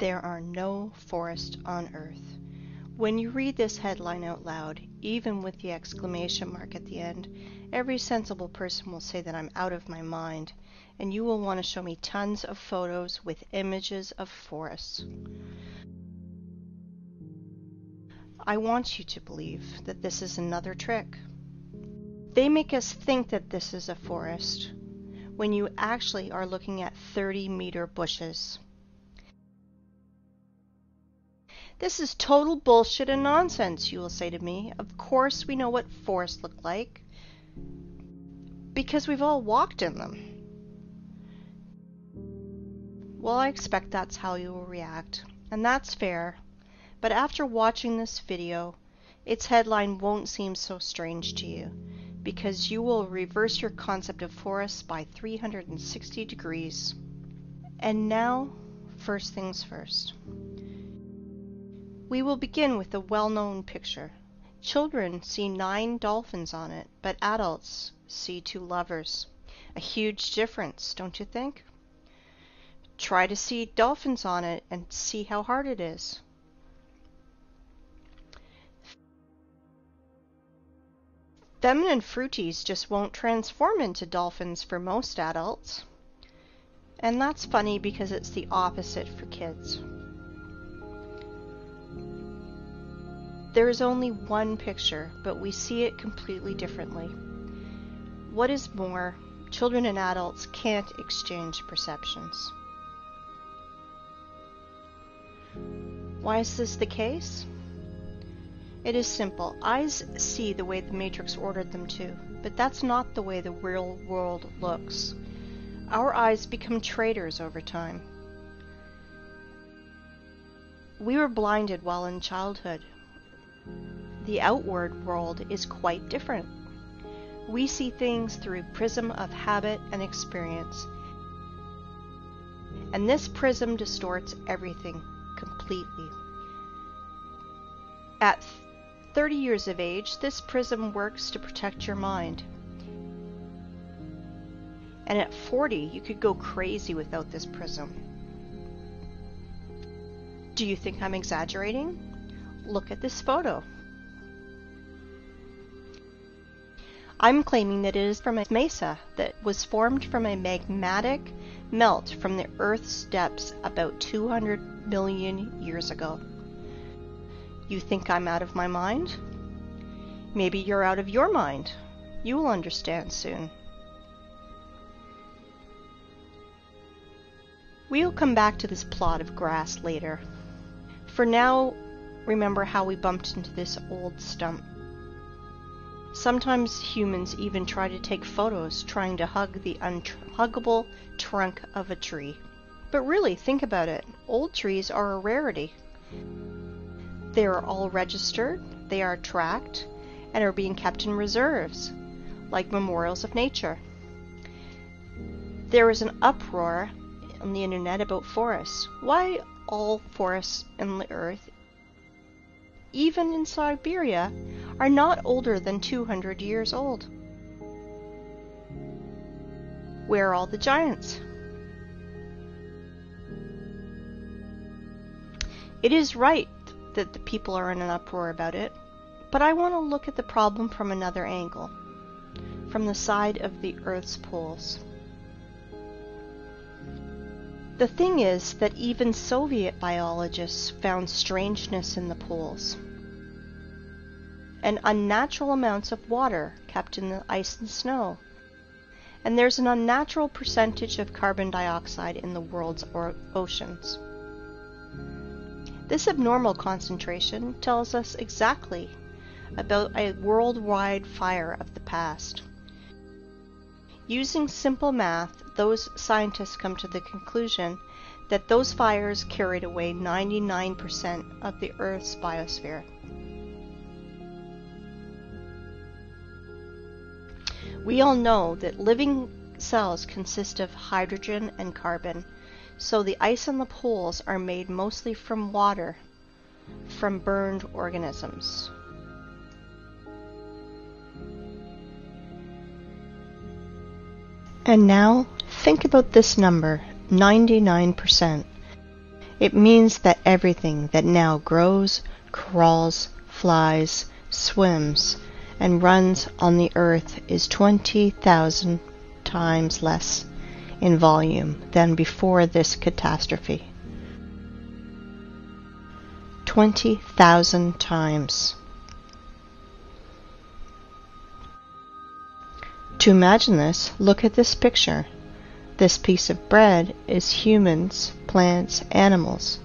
There are no forests on Earth. When you read this headline out loud, even with the exclamation mark at the end, every sensible person will say that I'm out of my mind, and you will want to show me tons of photos with images of forests. I want you to believe that this is another trick. They make us think that this is a forest when you actually are looking at 30 meter bushes. This is total bullshit and nonsense, you will say to me. Of course we know what forests look like. Because we've all walked in them. Well, I expect that's how you will react. And that's fair. But after watching this video, its headline won't seem so strange to you because you will reverse your concept of forests by 360 degrees. And now, first things first. We will begin with a well-known picture. Children see nine dolphins on it, but adults see two lovers. A huge difference, don't you think? Try to see dolphins on it and see how hard it is. Feminine fruities just won't transform into dolphins for most adults. And that's funny because it's the opposite for kids. There is only one picture, but we see it completely differently. What is more, children and adults can't exchange perceptions. Why is this the case? It is simple. Eyes see the way the Matrix ordered them to, but that's not the way the real world looks. Our eyes become traitors over time. We were blinded while in childhood. The outward world is quite different. We see things through prism of habit and experience. And this prism distorts everything completely. At 30 years of age, this prism works to protect your mind. And at 40, you could go crazy without this prism. Do you think I'm exaggerating? Look at this photo. I'm claiming that it is from a mesa that was formed from a magmatic melt from the Earth's depths about 200 million years ago. You think I'm out of my mind? Maybe you're out of your mind. You will understand soon. We'll come back to this plot of grass later. For now, remember how we bumped into this old stump. Sometimes humans even try to take photos trying to hug the unhuggable trunk of a tree. But really, think about it. Old trees are a rarity. They are all registered, they are tracked, and are being kept in reserves, like memorials of nature. There is an uproar on the internet about forests. Why all forests in the earth, even in Siberia, are not older than 200 years old? Where are all the giants? It is right that the people are in an uproar about it, but I want to look at the problem from another angle, from the side of the Earth's poles. The thing is that even Soviet biologists found strangeness in the poles and unnatural amounts of water kept in the ice and snow. And there's an unnatural percentage of carbon dioxide in the world's oceans. This abnormal concentration tells us exactly about a worldwide fire of the past. Using simple math, those scientists come to the conclusion that those fires carried away 99% of the Earth's biosphere. We all know that living cells consist of hydrogen and carbon, so the ice on the poles are made mostly from water from burned organisms. And now think about this number 99%. It means that everything that now grows, crawls, flies, swims, and runs on the earth is 20,000 times less in volume than before this catastrophe. 20,000 times. To imagine this, look at this picture. This piece of bread is humans, plants, animals.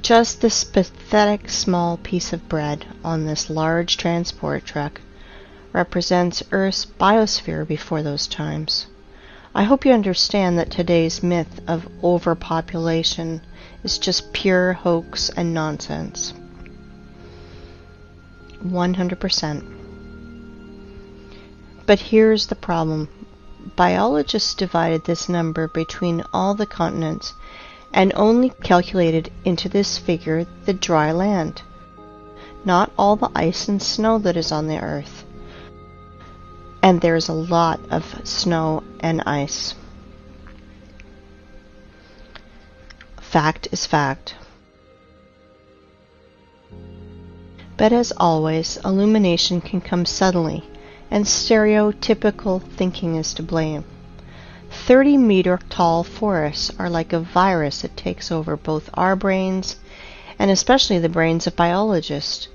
Just this pathetic small piece of bread on this large transport truck represents Earth's biosphere before those times. I hope you understand that today's myth of overpopulation is just pure hoax and nonsense. 100%. But here's the problem. Biologists divided this number between all the continents and only calculated into this figure the dry land, not all the ice and snow that is on the earth. And there's a lot of snow and ice. Fact is fact. But as always, illumination can come suddenly, and stereotypical thinking is to blame. 30 meter tall forests are like a virus that takes over both our brains and especially the brains of biologists,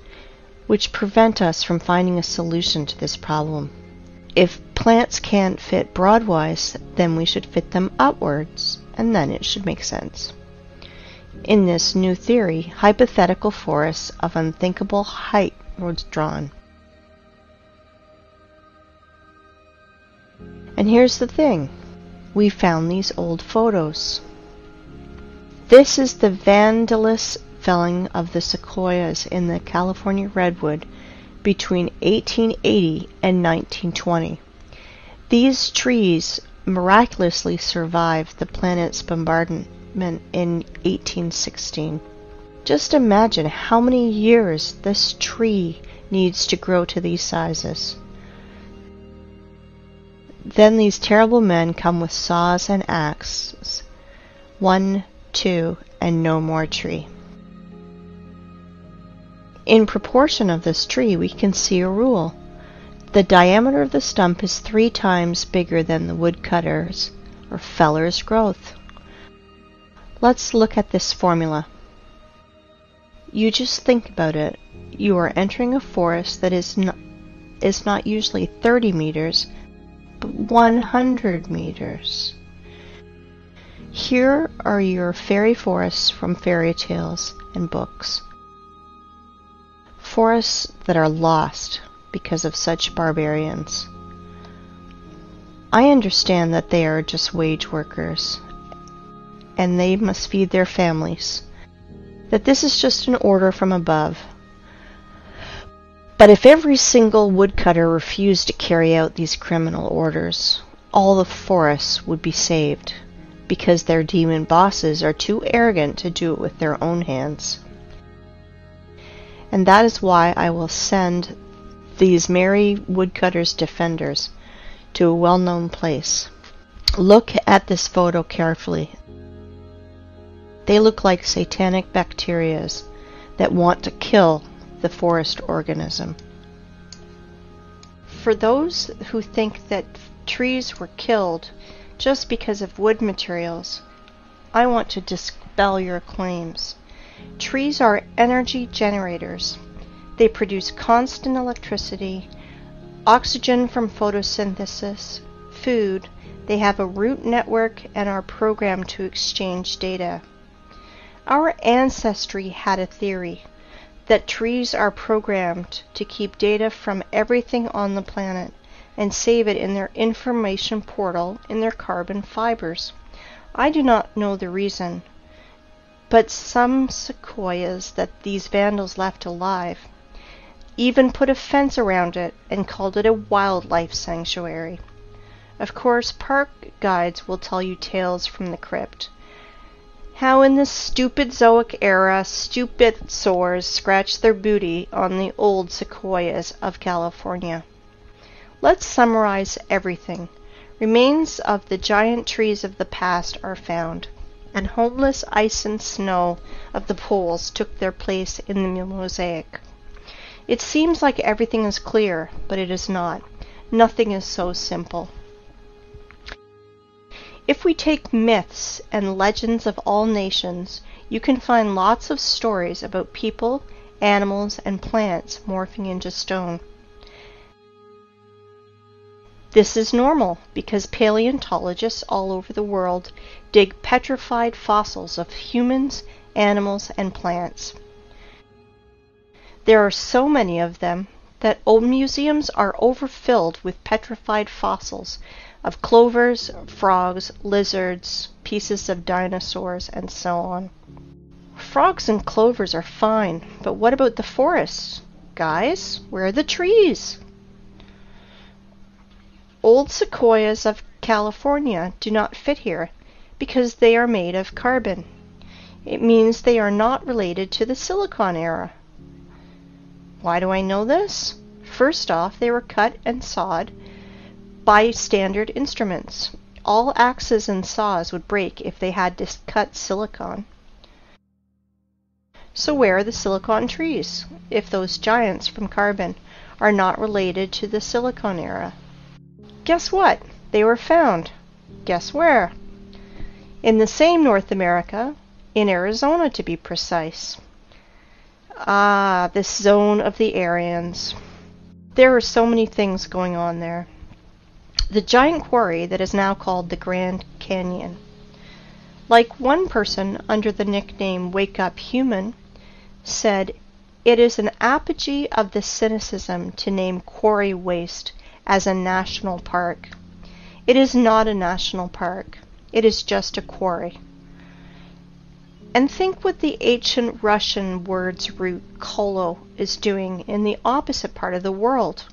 which prevent us from finding a solution to this problem. If plants can't fit broadwise, then we should fit them upwards, and then it should make sense. In this new theory, hypothetical forests of unthinkable height were drawn. And here's the thing we found these old photos. This is the Vandalis felling of the sequoias in the California redwood between 1880 and 1920. These trees miraculously survived the planet's bombardment in 1816. Just imagine how many years this tree needs to grow to these sizes. Then these terrible men come with saws and axes. One, two, and no more tree. In proportion of this tree, we can see a rule. The diameter of the stump is three times bigger than the woodcutter's or feller's growth. Let's look at this formula. You just think about it. You are entering a forest that is not, is not usually 30 meters, 100 meters. Here are your fairy forests from fairy tales and books. Forests that are lost because of such barbarians. I understand that they are just wage workers and they must feed their families. That this is just an order from above. But if every single woodcutter refused to carry out these criminal orders, all the forests would be saved, because their demon bosses are too arrogant to do it with their own hands. And that is why I will send these merry woodcutters' defenders to a well known place. Look at this photo carefully. They look like satanic bacterias that want to kill the forest organism. For those who think that trees were killed just because of wood materials, I want to dispel your claims. Trees are energy generators. They produce constant electricity, oxygen from photosynthesis, food, they have a root network and are programmed to exchange data. Our ancestry had a theory that trees are programmed to keep data from everything on the planet and save it in their information portal in their carbon fibers. I do not know the reason, but some sequoias that these vandals left alive even put a fence around it and called it a wildlife sanctuary. Of course, park guides will tell you tales from the crypt how in this stupid Zoic era stupid sores scratched their booty on the old sequoias of California. Let's summarize everything. Remains of the giant trees of the past are found. and homeless ice and snow of the poles took their place in the mosaic. It seems like everything is clear, but it is not. Nothing is so simple. If we take myths and legends of all nations, you can find lots of stories about people, animals, and plants morphing into stone. This is normal because paleontologists all over the world dig petrified fossils of humans, animals, and plants. There are so many of them that old museums are overfilled with petrified fossils of clovers, frogs, lizards, pieces of dinosaurs, and so on. Frogs and clovers are fine, but what about the forests? Guys, where are the trees? Old sequoias of California do not fit here because they are made of carbon. It means they are not related to the silicon era. Why do I know this? First off, they were cut and sawed by standard instruments. All axes and saws would break if they had to cut silicon. So where are the silicon trees, if those giants from carbon are not related to the silicon era? Guess what? They were found. Guess where? In the same North America, in Arizona to be precise. Ah, this zone of the Aryans. There are so many things going on there. The giant quarry that is now called the Grand Canyon. Like one person under the nickname Wake Up Human said, it is an apogee of the cynicism to name quarry waste as a national park. It is not a national park. It is just a quarry. And think what the ancient Russian word's root kolo is doing in the opposite part of the world.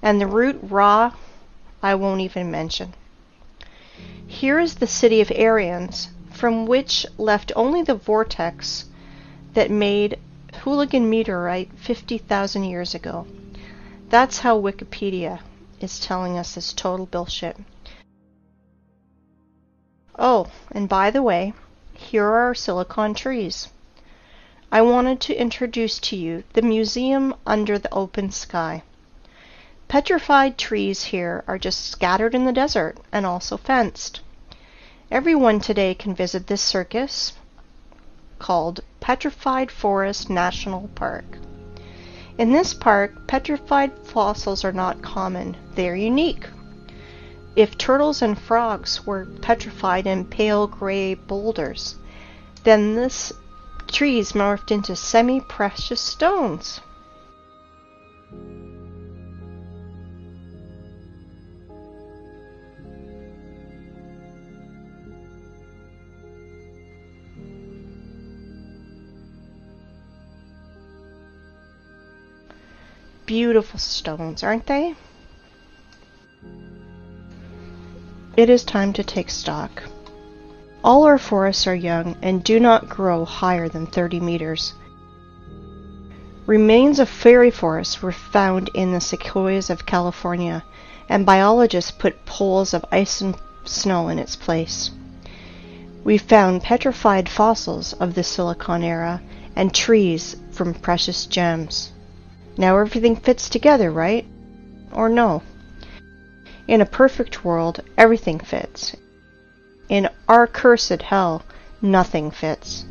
And the root ra, I won't even mention. Here is the city of Aryans, from which left only the vortex that made Hooligan meteorite 50,000 years ago. That's how Wikipedia is telling us this total bullshit. Oh, and by the way, here are our silicon trees. I wanted to introduce to you the museum under the open sky. Petrified trees here are just scattered in the desert and also fenced. Everyone today can visit this circus called Petrified Forest National Park. In this park, petrified fossils are not common, they are unique. If turtles and frogs were petrified in pale gray boulders, then this trees morphed into semi-precious stones. Beautiful stones, aren't they? It is time to take stock. All our forests are young and do not grow higher than 30 meters. Remains of fairy forests were found in the sequoias of California, and biologists put poles of ice and snow in its place. We found petrified fossils of the Silicon era and trees from precious gems. Now everything fits together, right? Or no? In a perfect world, everything fits. In our cursed hell, nothing fits.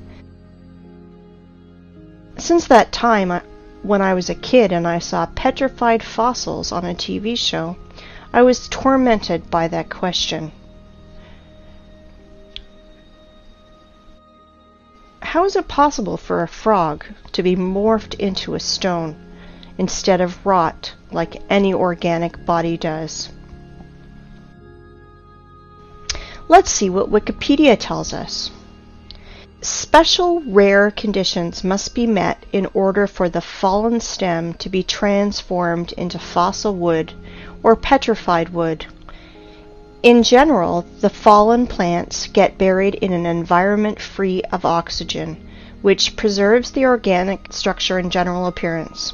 Since that time, when I was a kid and I saw petrified fossils on a TV show, I was tormented by that question. How is it possible for a frog to be morphed into a stone? Instead of rot like any organic body does. Let's see what Wikipedia tells us. Special rare conditions must be met in order for the fallen stem to be transformed into fossil wood or petrified wood. In general, the fallen plants get buried in an environment free of oxygen, which preserves the organic structure and general appearance.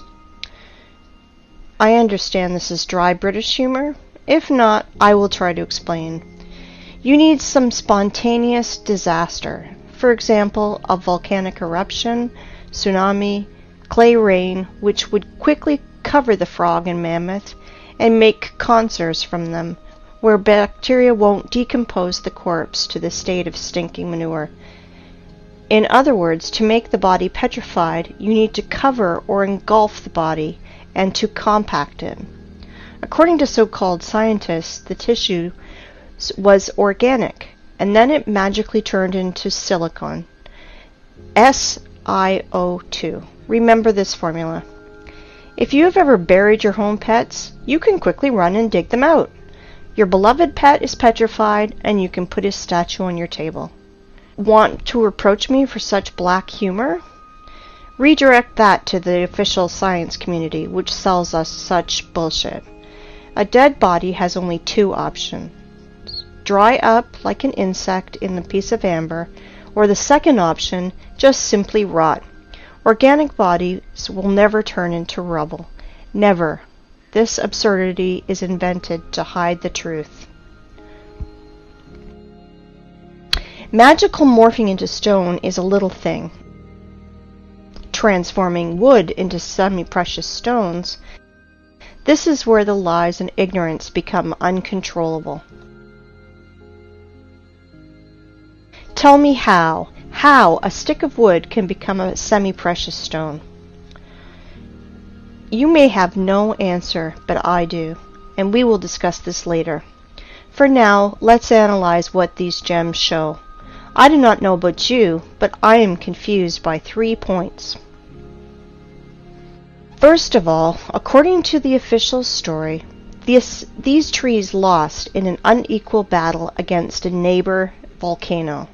I understand this is dry British humor. If not, I will try to explain. You need some spontaneous disaster, for example, a volcanic eruption, tsunami, clay rain, which would quickly cover the frog and mammoth and make conserves from them, where bacteria won't decompose the corpse to the state of stinking manure. In other words, to make the body petrified, you need to cover or engulf the body and to compact it. According to so called scientists, the tissue was organic, and then it magically turned into silicon. SiO2. Remember this formula. If you have ever buried your home pets, you can quickly run and dig them out. Your beloved pet is petrified, and you can put his statue on your table. Want to reproach me for such black humor? Redirect that to the official science community, which sells us such bullshit. A dead body has only two options dry up like an insect in a piece of amber, or the second option, just simply rot. Organic bodies will never turn into rubble. Never. This absurdity is invented to hide the truth. Magical morphing into stone is a little thing. Transforming wood into semi precious stones, this is where the lies and ignorance become uncontrollable. Tell me how, how a stick of wood can become a semi-precious stone. You may have no answer, but I do, and we will discuss this later. For now, let's analyze what these gems show. I do not know about you, but I am confused by three points. First of all, according to the official story, this, these trees lost in an unequal battle against a neighbor volcano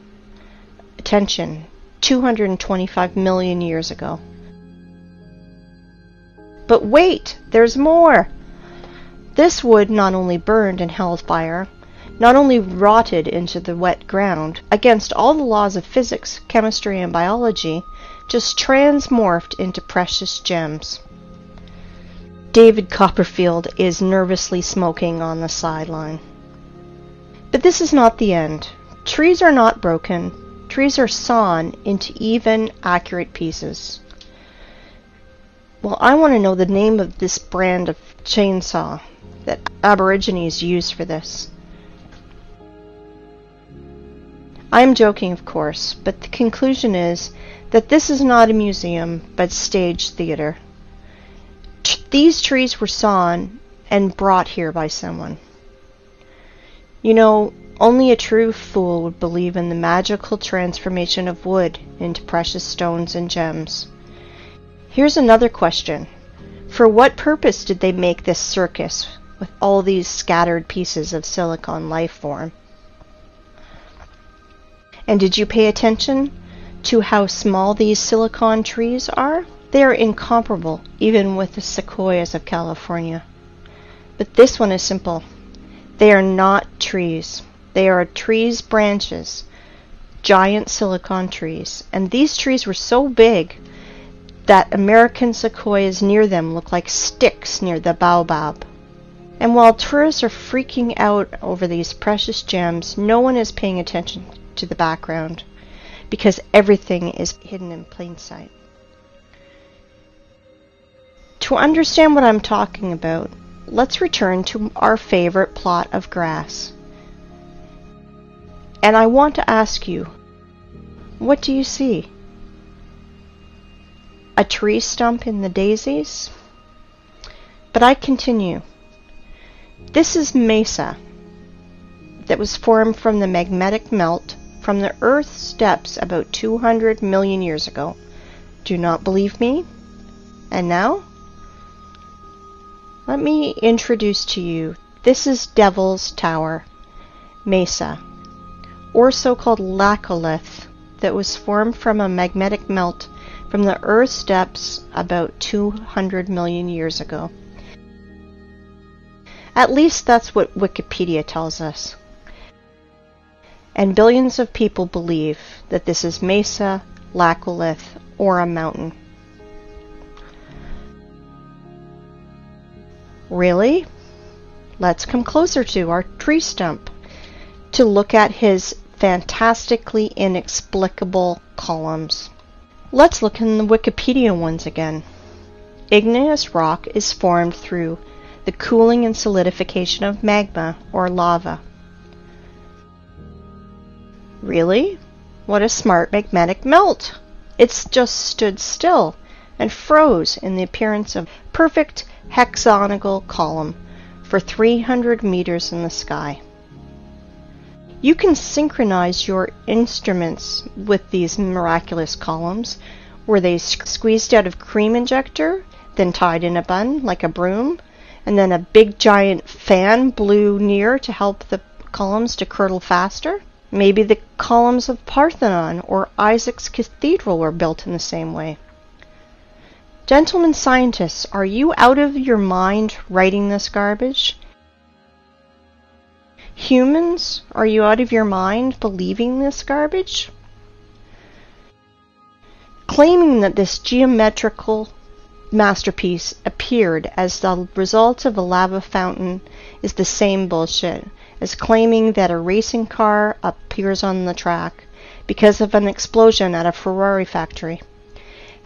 attention 225 million years ago. But wait, there's more! This wood not only burned in hell's fire, not only rotted into the wet ground, against all the laws of physics, chemistry, and biology, just transmorphed into precious gems. David Copperfield is nervously smoking on the sideline. But this is not the end. Trees are not broken, Trees are sawn into even, accurate pieces. Well, I want to know the name of this brand of chainsaw that Aborigines use for this. I am joking, of course, but the conclusion is that this is not a museum, but stage theater. These trees were sawn and brought here by someone. You know, only a true fool would believe in the magical transformation of wood into precious stones and gems. Here's another question. For what purpose did they make this circus with all these scattered pieces of silicon life form? And did you pay attention to how small these silicon trees are? They are incomparable, even with the sequoias of California. But this one is simple. They are not trees. They are trees' branches, giant silicon trees. And these trees were so big that American sequoias near them look like sticks near the baobab. And while tourists are freaking out over these precious gems, no one is paying attention to the background because everything is hidden in plain sight. To understand what I'm talking about, let's return to our favorite plot of grass. And I want to ask you, what do you see? A tree stump in the daisies? But I continue. This is mesa that was formed from the magmatic melt from the Earth's depths about 200 million years ago. Do not believe me? And now? Let me introduce to you. This is Devil's Tower, Mesa or so-called laccolith, that was formed from a magmatic melt from the Earth's depths about 200 million years ago. At least that's what Wikipedia tells us. And billions of people believe that this is mesa, laccolith, or a mountain. Really? Let's come closer to our tree stump. to look at his fantastically inexplicable columns. Let's look in the Wikipedia ones again. Igneous rock is formed through the cooling and solidification of magma or lava. Really? What a smart magmatic melt! It's just stood still and froze in the appearance of perfect hexagonal column for 300 meters in the sky. You can synchronize your instruments with these miraculous columns. Were they squeezed out of cream injector, then tied in a bun like a broom, and then a big giant fan blew near to help the columns to curdle faster? Maybe the columns of Parthenon or Isaac's Cathedral were built in the same way. Gentlemen scientists, are you out of your mind writing this garbage? Humans, are you out of your mind believing this garbage? Claiming that this geometrical masterpiece appeared as the result of a lava fountain is the same bullshit as claiming that a racing car appears on the track because of an explosion at a Ferrari factory.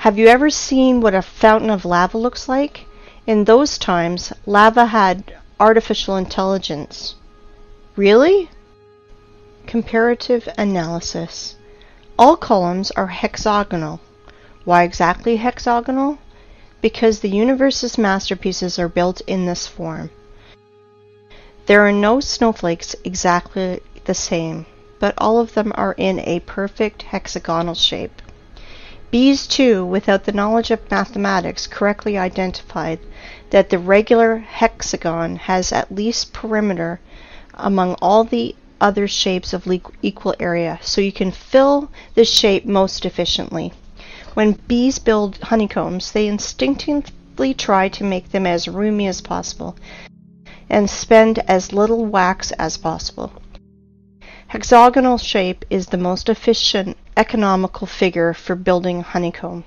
Have you ever seen what a fountain of lava looks like? In those times, lava had artificial intelligence. Really? Comparative analysis. All columns are hexagonal. Why exactly hexagonal? Because the universe's masterpieces are built in this form. There are no snowflakes exactly the same, but all of them are in a perfect hexagonal shape. Bees, too, without the knowledge of mathematics, correctly identified that the regular hexagon has at least perimeter among all the other shapes of equal area, so you can fill this shape most efficiently. When bees build honeycombs, they instinctively try to make them as roomy as possible and spend as little wax as possible. Hexagonal shape is the most efficient economical figure for building honeycomb.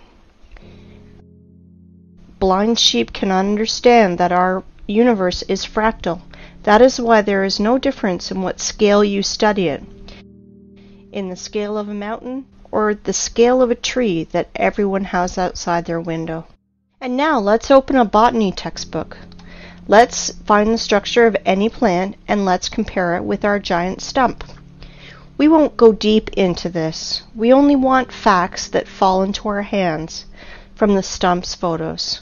Blind sheep cannot understand that our universe is fractal. That is why there is no difference in what scale you study it. In the scale of a mountain or the scale of a tree that everyone has outside their window. And now let's open a botany textbook. Let's find the structure of any plant and let's compare it with our giant stump. We won't go deep into this. We only want facts that fall into our hands from the stump's photos.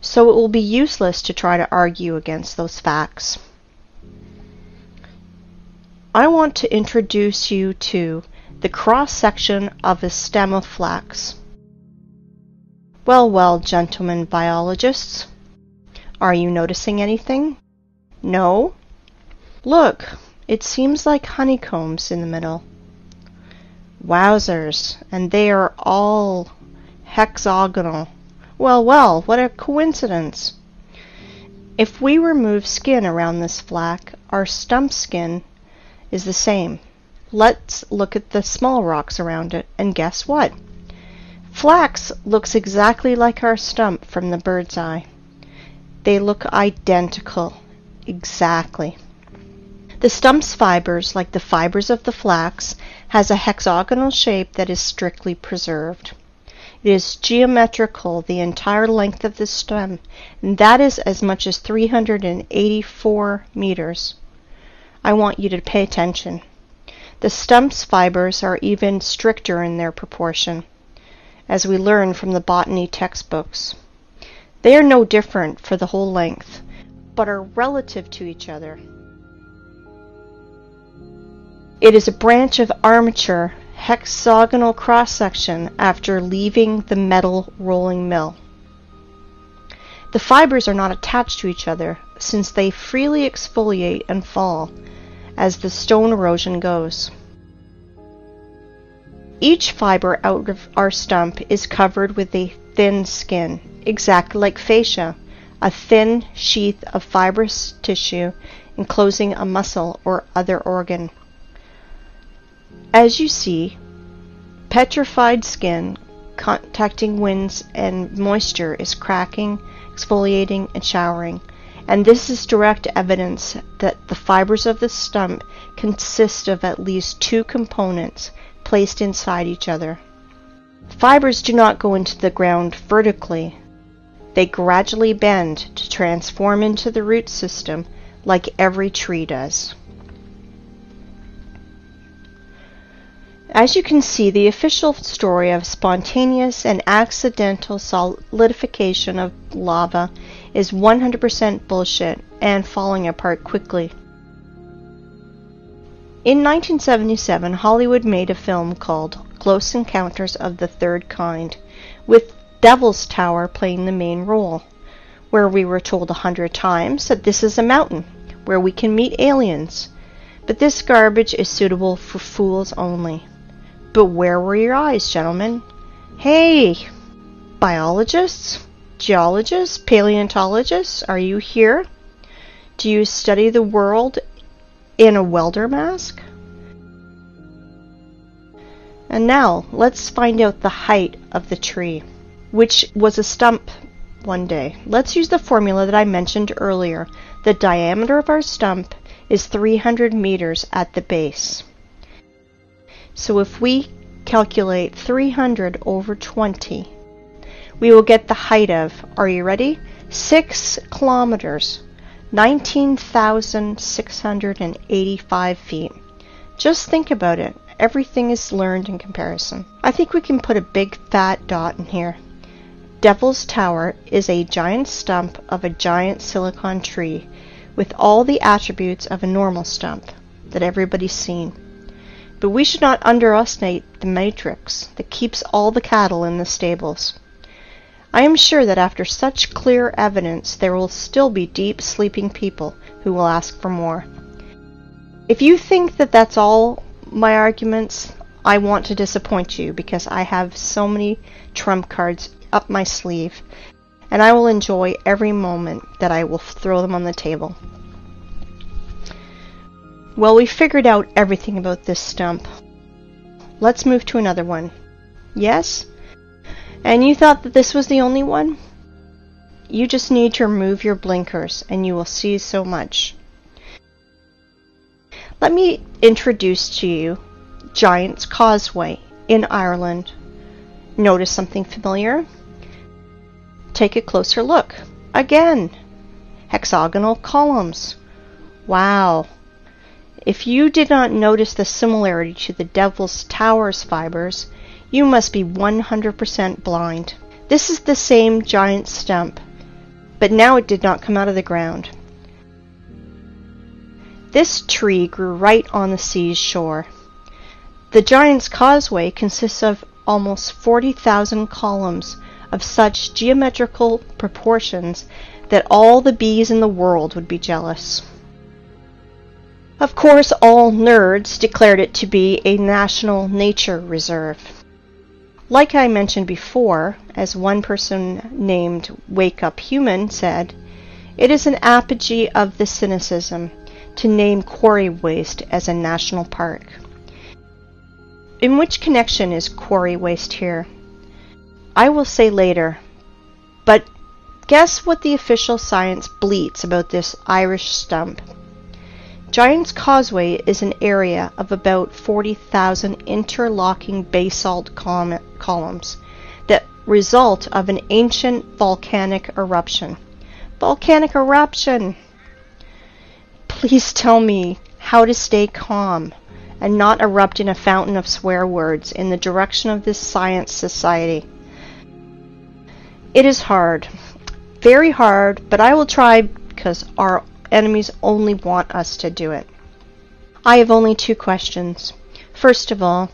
So it will be useless to try to argue against those facts. I want to introduce you to the cross section of a stem of flax. Well, well, gentlemen biologists, are you noticing anything? No? Look, it seems like honeycombs in the middle. Wowzers, and they are all hexagonal. Well, well, what a coincidence. If we remove skin around this flax, our stump skin is the same. Let's look at the small rocks around it, and guess what? Flax looks exactly like our stump from the bird's eye. They look identical. Exactly. The stump's fibers, like the fibers of the flax, has a hexagonal shape that is strictly preserved. It is geometrical the entire length of the stem, and that is as much as 384 meters. I want you to pay attention. The stump's fibers are even stricter in their proportion, as we learn from the botany textbooks. They are no different for the whole length, but are relative to each other. It is a branch of armature hexagonal cross section after leaving the metal rolling mill. The fibers are not attached to each other since they freely exfoliate and fall as the stone erosion goes. Each fiber out of our stump is covered with a thin skin, exactly like fascia, a thin sheath of fibrous tissue enclosing a muscle or other organ. As you see, petrified skin contacting winds and moisture is cracking, exfoliating, and showering, and this is direct evidence that the fibers of the stump consist of at least two components placed inside each other. Fibers do not go into the ground vertically. They gradually bend to transform into the root system like every tree does. As you can see, the official story of spontaneous and accidental solidification of lava is 100% bullshit and falling apart quickly. In 1977, Hollywood made a film called Close Encounters of the Third Kind, with Devil's Tower playing the main role, where we were told a hundred times that this is a mountain where we can meet aliens. But this garbage is suitable for fools only. But where were your eyes, gentlemen? Hey! Biologists? Geologists? Paleontologists? Are you here? Do you study the world in a welder mask? And now, let's find out the height of the tree, which was a stump one day. Let's use the formula that I mentioned earlier. The diameter of our stump is 300 meters at the base. So if we calculate 300 over 20, we will get the height of, are you ready? 6 kilometers, 19,685 feet. Just think about it. Everything is learned in comparison. I think we can put a big fat dot in here. Devil's Tower is a giant stump of a giant silicon tree with all the attributes of a normal stump that everybody's seen. But we should not underestimate the matrix that keeps all the cattle in the stables. I am sure that after such clear evidence there will still be deep sleeping people who will ask for more. If you think that that's all my arguments, I want to disappoint you because I have so many trump cards up my sleeve and I will enjoy every moment that I will throw them on the table. Well, we figured out everything about this stump. Let's move to another one. Yes? And you thought that this was the only one? You just need to remove your blinkers and you will see so much. Let me introduce to you Giant's Causeway in Ireland. Notice something familiar? Take a closer look. Again, hexagonal columns. Wow, if you did not notice the similarity to the Devil's Tower's fibers, you must be 100% blind. This is the same giant stump, but now it did not come out of the ground. This tree grew right on the sea's shore. The Giant's Causeway consists of almost 40,000 columns of such geometrical proportions that all the bees in the world would be jealous. Of course, all nerds declared it to be a national nature reserve. Like I mentioned before, as one person named Wake Up Human said, it is an apogee of the cynicism to name quarry waste as a national park. In which connection is quarry waste here? I will say later, but guess what the official science bleats about this Irish stump? Giant's Causeway is an area of about 40,000 interlocking basalt columns that result of an ancient volcanic eruption. Volcanic eruption! Please tell me how to stay calm and not erupt in a fountain of swear words in the direction of this science society. It is hard, very hard, but I will try because our enemies only want us to do it. I have only two questions. First of all,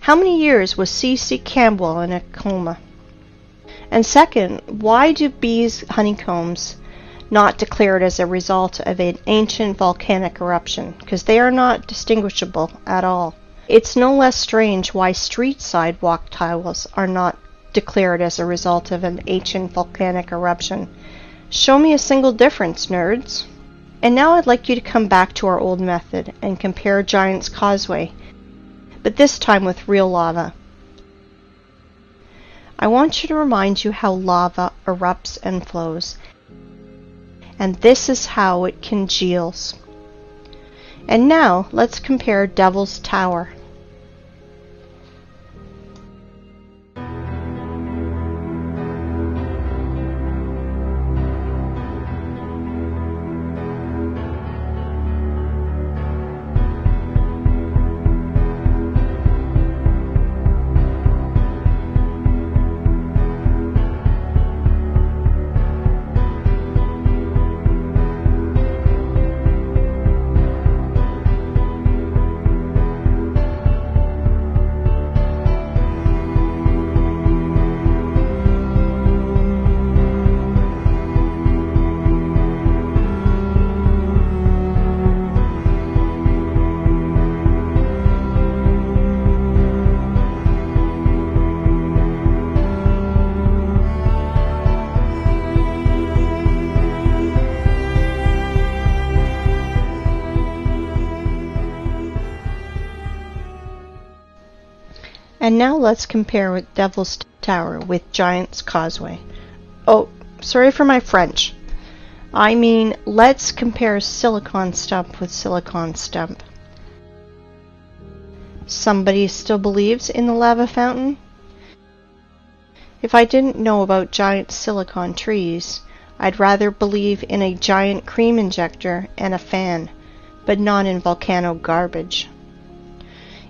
how many years was C.C. Campbell in a coma? And second, why do bees' honeycombs not declared as a result of an ancient volcanic eruption? Because they are not distinguishable at all. It's no less strange why street sidewalk tiles are not declared as a result of an ancient volcanic eruption. Show me a single difference, nerds. And now I'd like you to come back to our old method and compare Giant's Causeway, but this time with real lava. I want you to remind you how lava erupts and flows. and this is how it congeals. And now let's compare Devil's Tower. And now let's compare with Devil's Tower with Giant's Causeway. Oh, sorry for my French. I mean, let's compare Silicon Stump with Silicon Stump. Somebody still believes in the lava fountain? If I didn't know about giant silicon trees, I'd rather believe in a giant cream injector and a fan, but not in volcano garbage.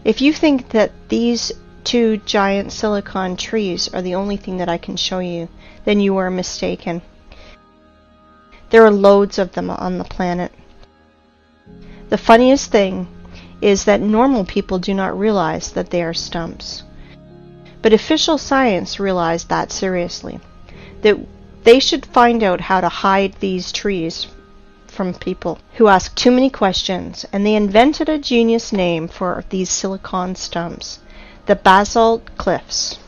If you think that these two giant silicon trees are the only thing that I can show you, then you are mistaken. There are loads of them on the planet. The funniest thing is that normal people do not realize that they are stumps. But official science realized that seriously. That they should find out how to hide these trees from people who ask too many questions, and they invented a genius name for these silicon stumps the basalt cliffs.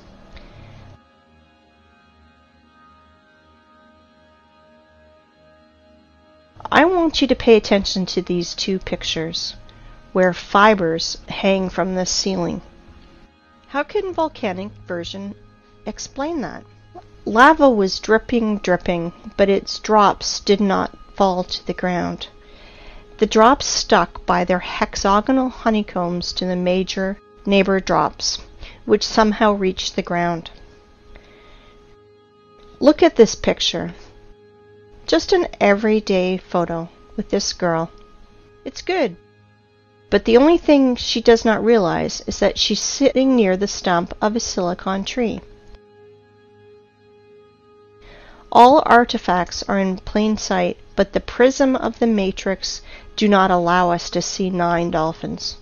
I want you to pay attention to these two pictures where fibers hang from the ceiling. How can volcanic version explain that? Lava was dripping, dripping, but its drops did not fall to the ground. The drops stuck by their hexagonal honeycombs to the major neighbor drops, which somehow reach the ground. Look at this picture. Just an everyday photo with this girl. It's good. But the only thing she does not realize is that she's sitting near the stump of a silicon tree. All artifacts are in plain sight, but the prism of the matrix do not allow us to see nine dolphins.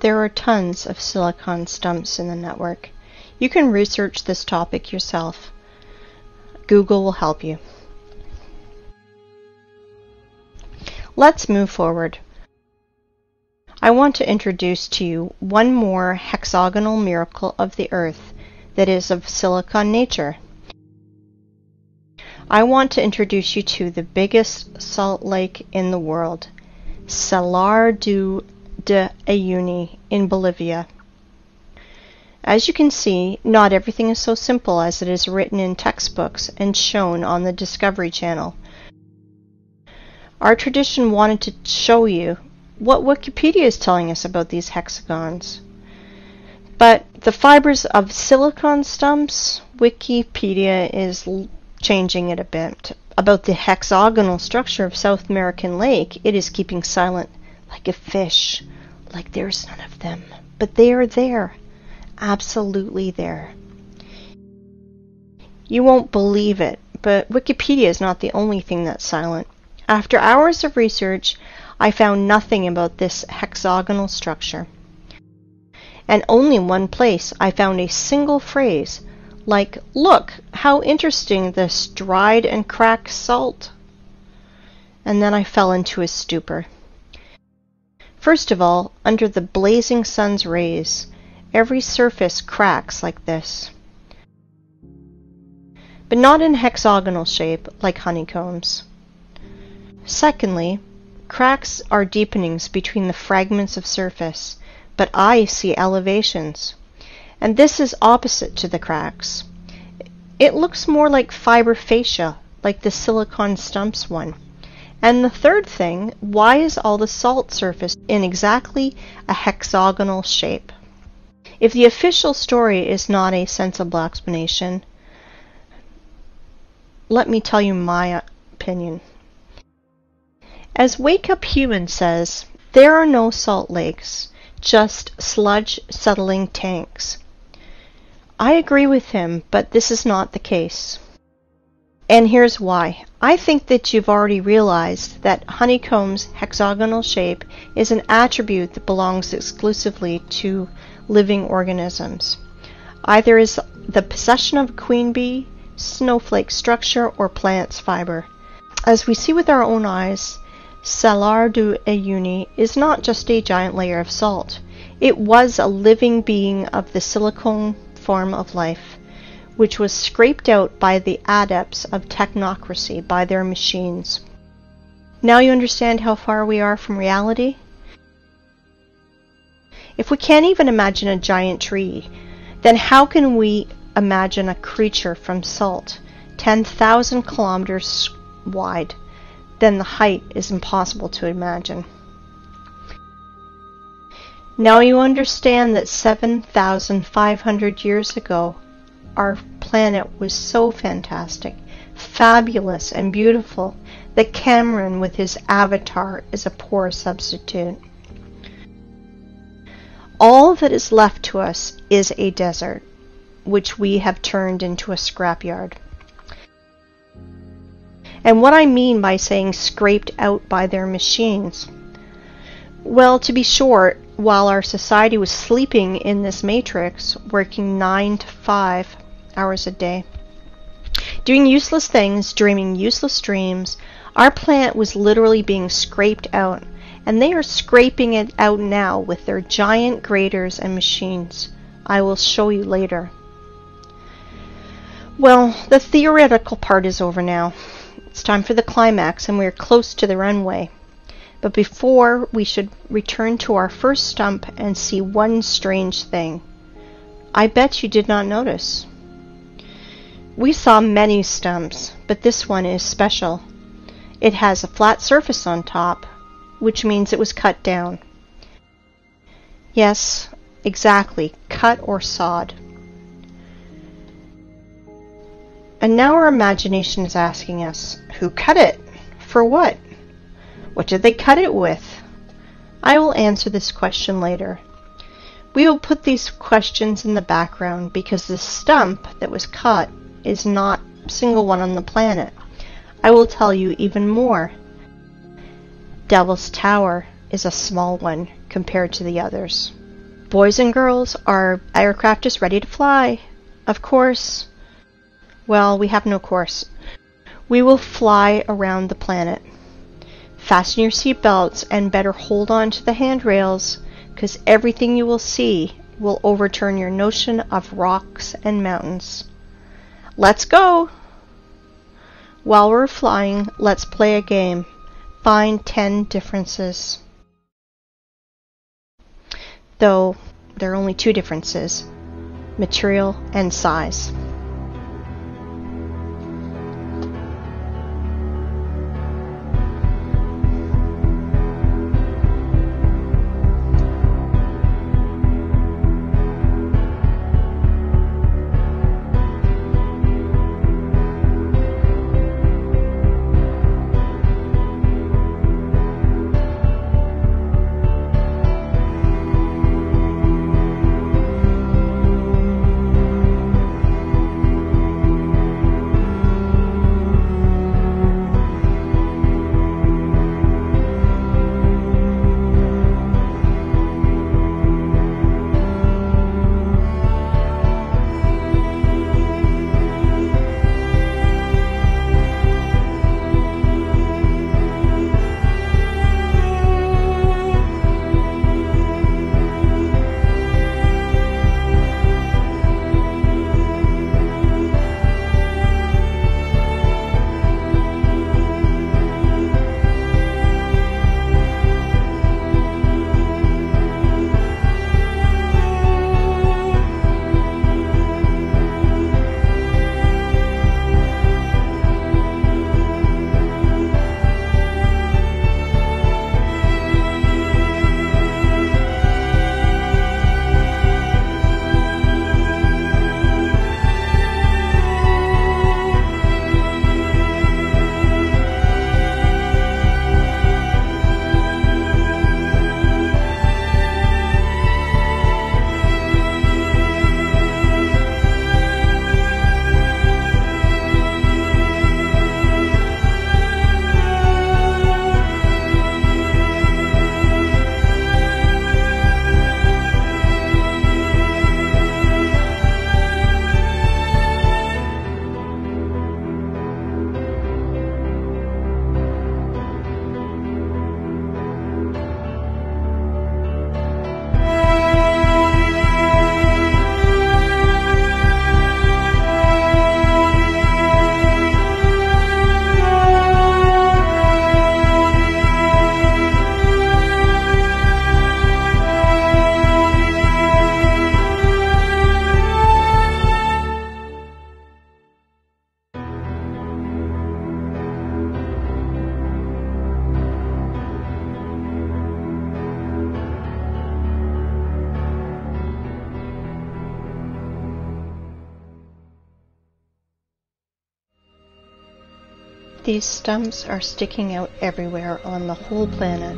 There are tons of silicon stumps in the network. You can research this topic yourself. Google will help you. Let's move forward. I want to introduce to you one more hexagonal miracle of the earth that is of silicon nature. I want to introduce you to the biggest salt lake in the world, Salar do de Uyuni in Bolivia. As you can see, not everything is so simple as it is written in textbooks and shown on the Discovery Channel. Our tradition wanted to show you what Wikipedia is telling us about these hexagons. But the fibers of silicon stumps, Wikipedia is changing it a bit. About the hexagonal structure of South American Lake, it is keeping silent like a fish, like there's none of them. But they are there, absolutely there. You won't believe it, but Wikipedia is not the only thing that's silent. After hours of research, I found nothing about this hexagonal structure. And only in one place I found a single phrase, like, Look, how interesting this dried and cracked salt. And then I fell into a stupor. First of all, under the blazing sun's rays, every surface cracks like this. But not in hexagonal shape like honeycombs. Secondly, cracks are deepenings between the fragments of surface, but I see elevations. And this is opposite to the cracks. It looks more like fiber fascia, like the silicon stumps one. And the third thing, why is all the salt surface in exactly a hexagonal shape? If the official story is not a sensible explanation, let me tell you my opinion. As Wake Up Human says, there are no salt lakes, just sludge settling tanks. I agree with him, but this is not the case. And here's why. I think that you've already realized that honeycomb's hexagonal shape is an attribute that belongs exclusively to living organisms. Either is the possession of a queen bee, snowflake structure, or plant's fiber. As we see with our own eyes, Salar de Uyuni is not just a giant layer of salt. It was a living being of the silicone form of life which was scraped out by the adepts of technocracy, by their machines. Now you understand how far we are from reality? If we can't even imagine a giant tree, then how can we imagine a creature from salt, 10,000 kilometers wide? Then the height is impossible to imagine. Now you understand that 7,500 years ago, our planet was so fantastic, fabulous, and beautiful that Cameron, with his avatar, is a poor substitute. All that is left to us is a desert, which we have turned into a scrapyard. And what I mean by saying scraped out by their machines, well, to be short, while our society was sleeping in this matrix, working 9 to 5, hours a day. Doing useless things, dreaming useless dreams, our planet was literally being scraped out, and they are scraping it out now with their giant graders and machines. I will show you later. Well, the theoretical part is over now. It's time for the climax, and we are close to the runway. But before, we should return to our first stump and see one strange thing. I bet you did not notice. We saw many stumps, but this one is special. It has a flat surface on top, which means it was cut down. Yes, exactly, cut or sawed. And now our imagination is asking us, who cut it? For what? What did they cut it with? I will answer this question later. We will put these questions in the background because the stump that was cut is not single one on the planet. I will tell you even more. Devil's Tower is a small one compared to the others. Boys and girls, our aircraft is ready to fly. Of course. Well, we have no course. We will fly around the planet. Fasten your seatbelts and better hold on to the handrails because everything you will see will overturn your notion of rocks and mountains. Let's go! While we're flying, let's play a game. Find 10 differences. Though there are only two differences material and size. These stumps are sticking out everywhere on the whole planet.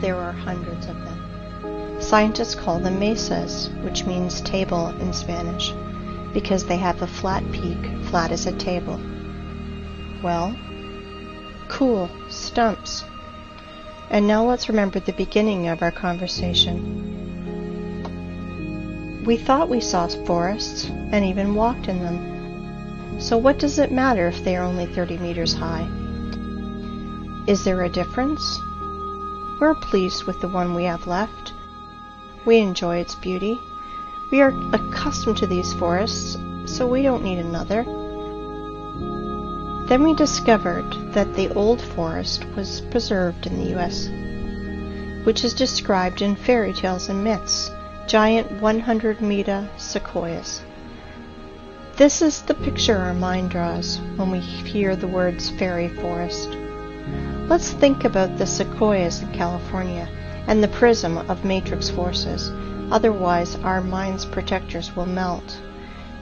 There are hundreds of them. Scientists call them mesas, which means table in Spanish, because they have a flat peak, flat as a table. Well, cool, stumps. And now let's remember the beginning of our conversation. We thought we saw forests and even walked in them. So what does it matter if they are only 30 meters high? Is there a difference? We're pleased with the one we have left. We enjoy its beauty. We are accustomed to these forests, so we don't need another. Then we discovered that the old forest was preserved in the US, which is described in fairy tales and myths, giant 100 meter sequoias. This is the picture our mind draws when we hear the words fairy forest. Let's think about the sequoias in California and the prism of matrix forces, otherwise our mind's protectors will melt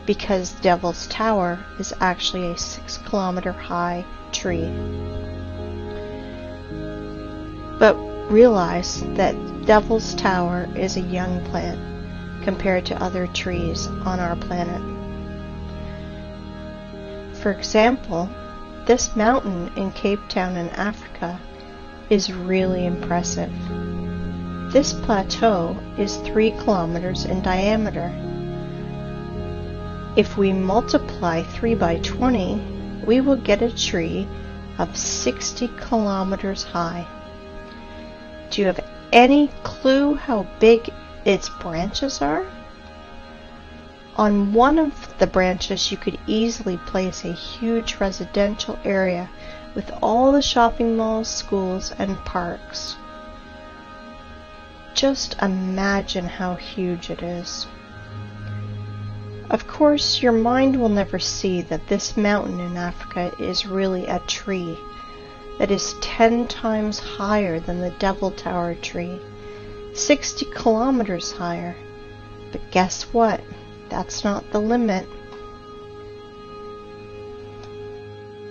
because Devil's Tower is actually a six kilometer high tree. But realize that Devil's Tower is a young plant compared to other trees on our planet. For example, this mountain in Cape Town in Africa is really impressive. This plateau is 3 kilometers in diameter if we multiply 3 by 20, we will get a tree of 60 kilometers high. Do you have any clue how big its branches are? On one of the branches, you could easily place a huge residential area with all the shopping malls, schools, and parks. Just imagine how huge it is. Of course, your mind will never see that this mountain in Africa is really a tree that is 10 times higher than the Devil Tower tree, 60 kilometers higher. But guess what? That's not the limit.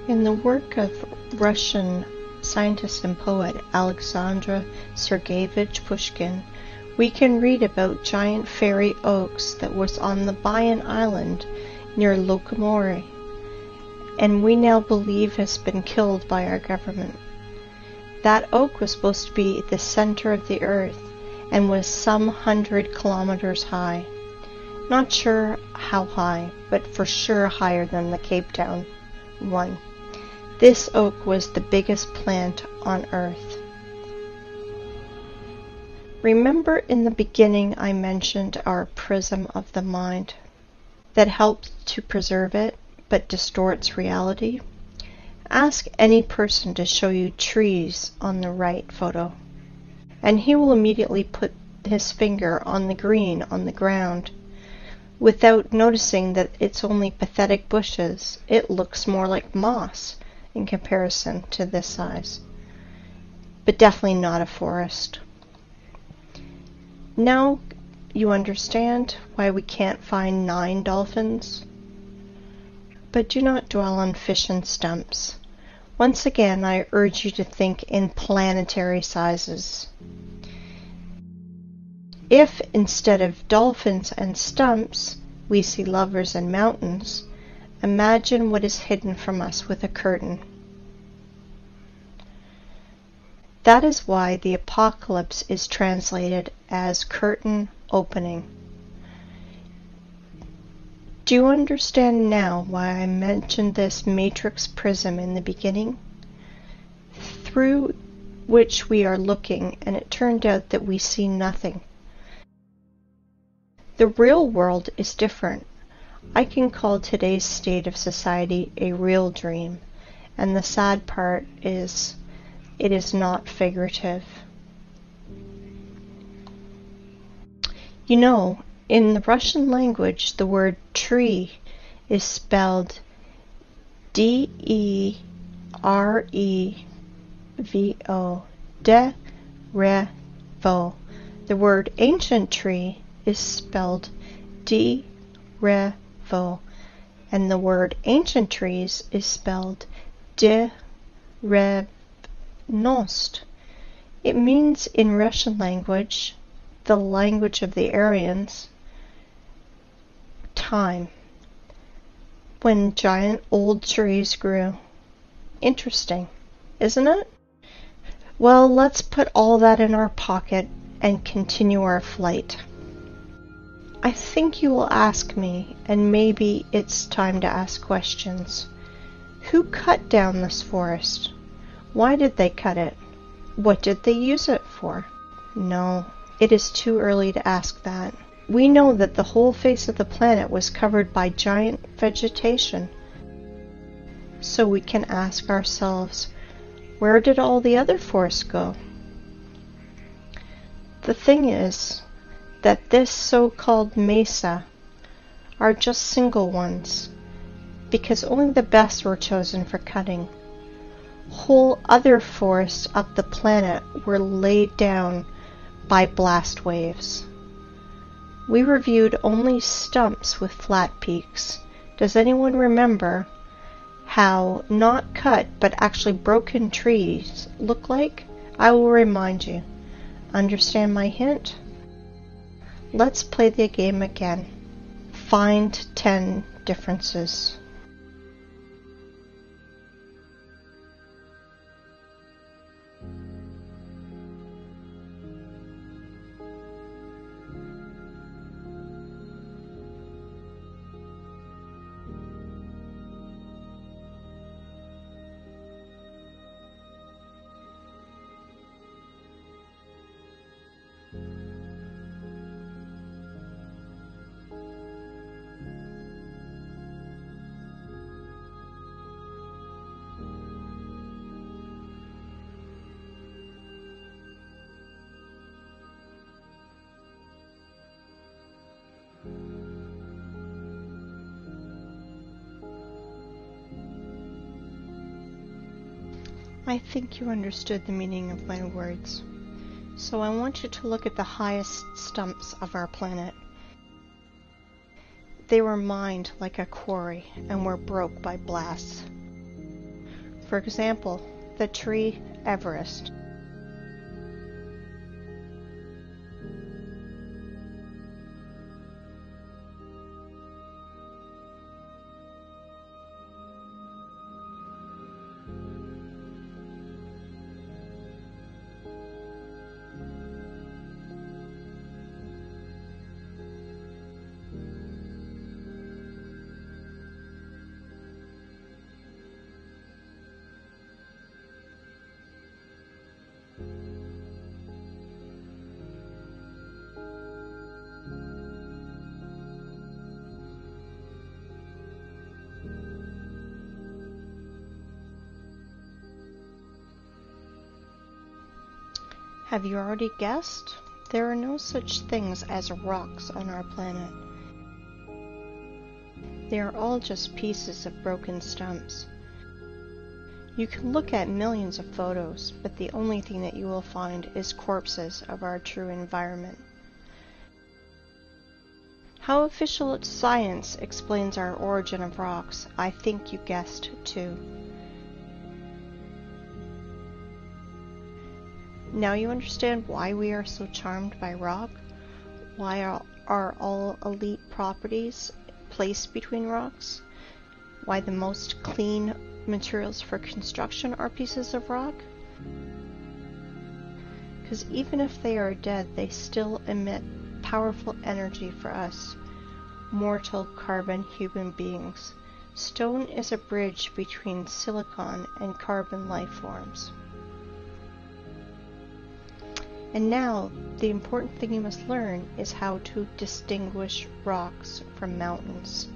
In the work of Russian scientist and poet Alexander Sergeyevich Pushkin, we can read about giant fairy oaks that was on the Buyan island near Lukomorye, and we now believe has been killed by our government. That oak was supposed to be the center of the earth and was some hundred kilometers high. Not sure how high, but for sure higher than the Cape Town one. This oak was the biggest plant on earth. Remember in the beginning I mentioned our prism of the mind that helps to preserve it but distorts reality? Ask any person to show you trees on the right photo, and he will immediately put his finger on the green on the ground. Without noticing that it's only pathetic bushes, it looks more like moss in comparison to this size. But definitely not a forest. Now you understand why we can't find nine dolphins? But do not dwell on fish and stumps. Once again, I urge you to think in planetary sizes. If instead of dolphins and stumps, we see lovers and mountains, imagine what is hidden from us with a curtain. That is why the apocalypse is translated as curtain opening. Do you understand now why I mentioned this matrix prism in the beginning? Through which we are looking, and it turned out that we see nothing. The real world is different. I can call today's state of society a real dream, and the sad part is it is not figurative. You know, in the Russian language, the word tree is spelled D E R E V O. De. The word ancient tree is spelled vo. And the word ancient trees is spelled de revnost. It means in Russian language, the language of the Aryans, time, when giant old trees grew. Interesting, isn't it? Well, let's put all that in our pocket and continue our flight. I think you will ask me, and maybe it's time to ask questions. Who cut down this forest? Why did they cut it? What did they use it for? No, it is too early to ask that. We know that the whole face of the planet was covered by giant vegetation. So we can ask ourselves, where did all the other forests go? The thing is that this so-called mesa are just single ones, because only the best were chosen for cutting. Whole other forests of the planet were laid down by blast waves. We reviewed only stumps with flat peaks. Does anyone remember how not cut but actually broken trees look like? I will remind you. Understand my hint? Let's play the game again. Find 10 differences. I think you understood the meaning of my words. So I want you to look at the highest stumps of our planet. They were mined like a quarry and were broke by blasts. For example, the tree Everest. Have you already guessed? There are no such things as rocks on our planet. They are all just pieces of broken stumps. You can look at millions of photos, but the only thing that you will find is corpses of our true environment. How official science explains our origin of rocks, I think you guessed too. Now you understand why we are so charmed by rock? Why are, all elite properties placed between rocks? Why the most clean materials for construction are pieces of rock? Because even if they are dead, they still emit powerful energy for us, mortal carbon human beings. Stone is a bridge between silicon and carbon life forms. And now, the important thing you must learn is how to distinguish rocks from mountains.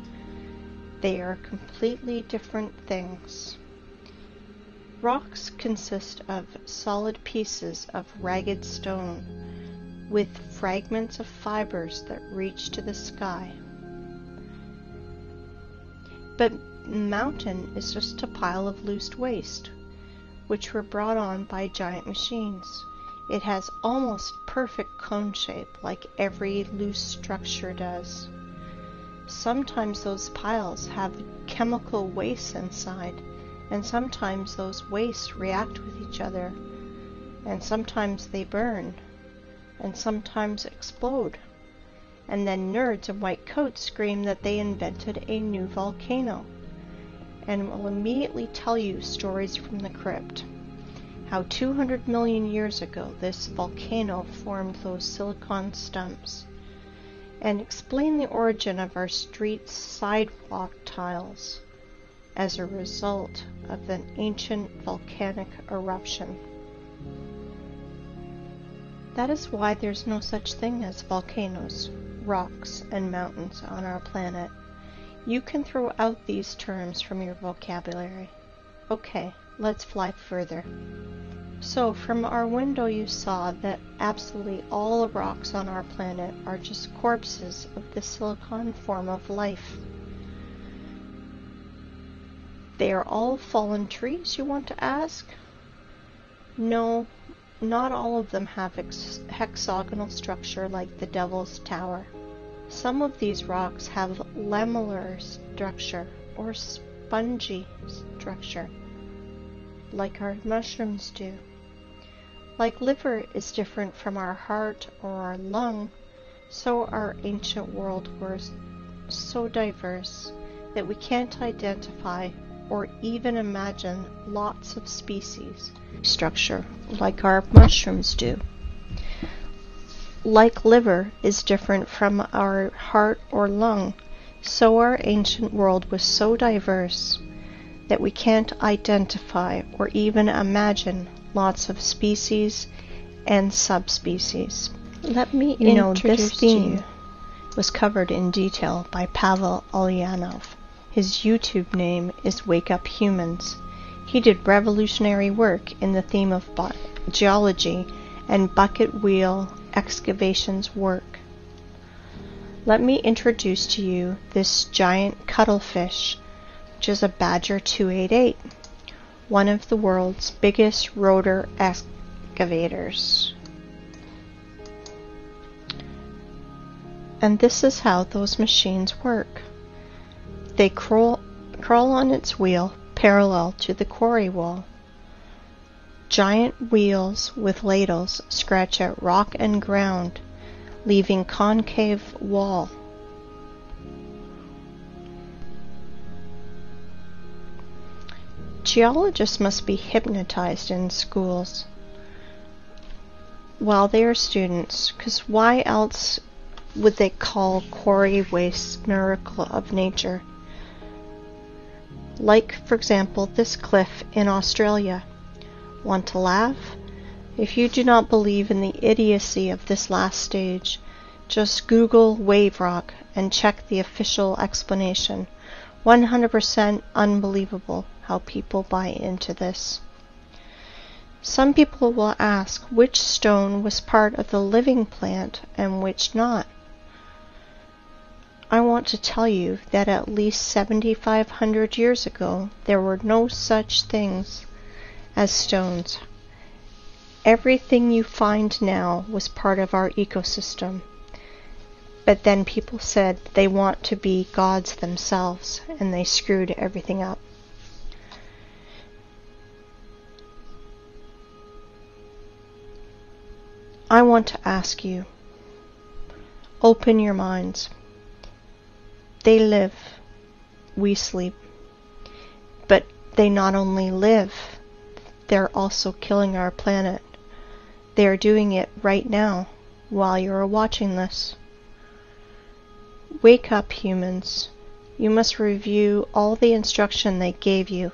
They are completely different things. Rocks consist of solid pieces of ragged stone with fragments of fibers that reach to the sky. But mountain is just a pile of loose waste, which were brought on by giant machines. It has almost perfect cone shape like every loose structure does. Sometimes those piles have chemical waste inside And sometimes those wastes react with each other, and sometimes they burn, and sometimes explode. And then nerds in white coats scream that they invented a new volcano, and will immediately tell you stories from the crypt. How 200 million years ago this volcano formed those silicon stumps, and explain the origin of our street sidewalk tiles as a result of an ancient volcanic eruption. That is why there's no such thing as volcanoes, rocks, and mountains on our planet. You can throw out these terms from your vocabulary. Okay, let's fly further. So, from our window, you saw that absolutely all the rocks on our planet are just corpses of the silicon form of life. They are all fallen trees, you want to ask? No, not all of them have hex hexagonal structure like the Devil's Tower. Some of these rocks have lamellar structure or spongy structure, like our mushrooms do. Like liver is different from our heart or our lung, so our ancient world was so diverse that we can't identify or even imagine lots of species structure like our mushrooms do. Like liver is different from our heart or lung, so our ancient world was so diverse that we can't identify or even imagine lots of species and subspecies. Let me you know this theme was covered in detail by Pavel Ulyanov. His YouTube name is Wake Up Humans. He did revolutionary work in the theme of geology and bucket wheel excavations work. Let me introduce to you this giant cuttlefish, which is a Bagger 288, one of the world's biggest rotor excavators. And this is how those machines work. They crawl, crawl on its wheel parallel to the quarry wall. Giant wheels with ladles scratch at rock and ground, leaving concave wall. Geologists must be hypnotized in schools while they are students, because why else would they call quarry waste miracle of nature? Like, for example, this cliff in Australia. Want to laugh? If you do not believe in the idiocy of this last stage, just Google wave rock and check the official explanation. 100% unbelievable how people buy into this. Some people will ask which stone was part of the living plant and which not. I want to tell you that at least 7,500 years ago there were no such things as stones. Everything you find now was part of our ecosystem. But then people said they want to be gods themselves and they screwed everything up. I want to ask you open your minds. They live, we sleep. But they not only live, they're also killing our planet. They are doing it right now while you are watching this. Wake up, humans. You must review all the instruction they gave you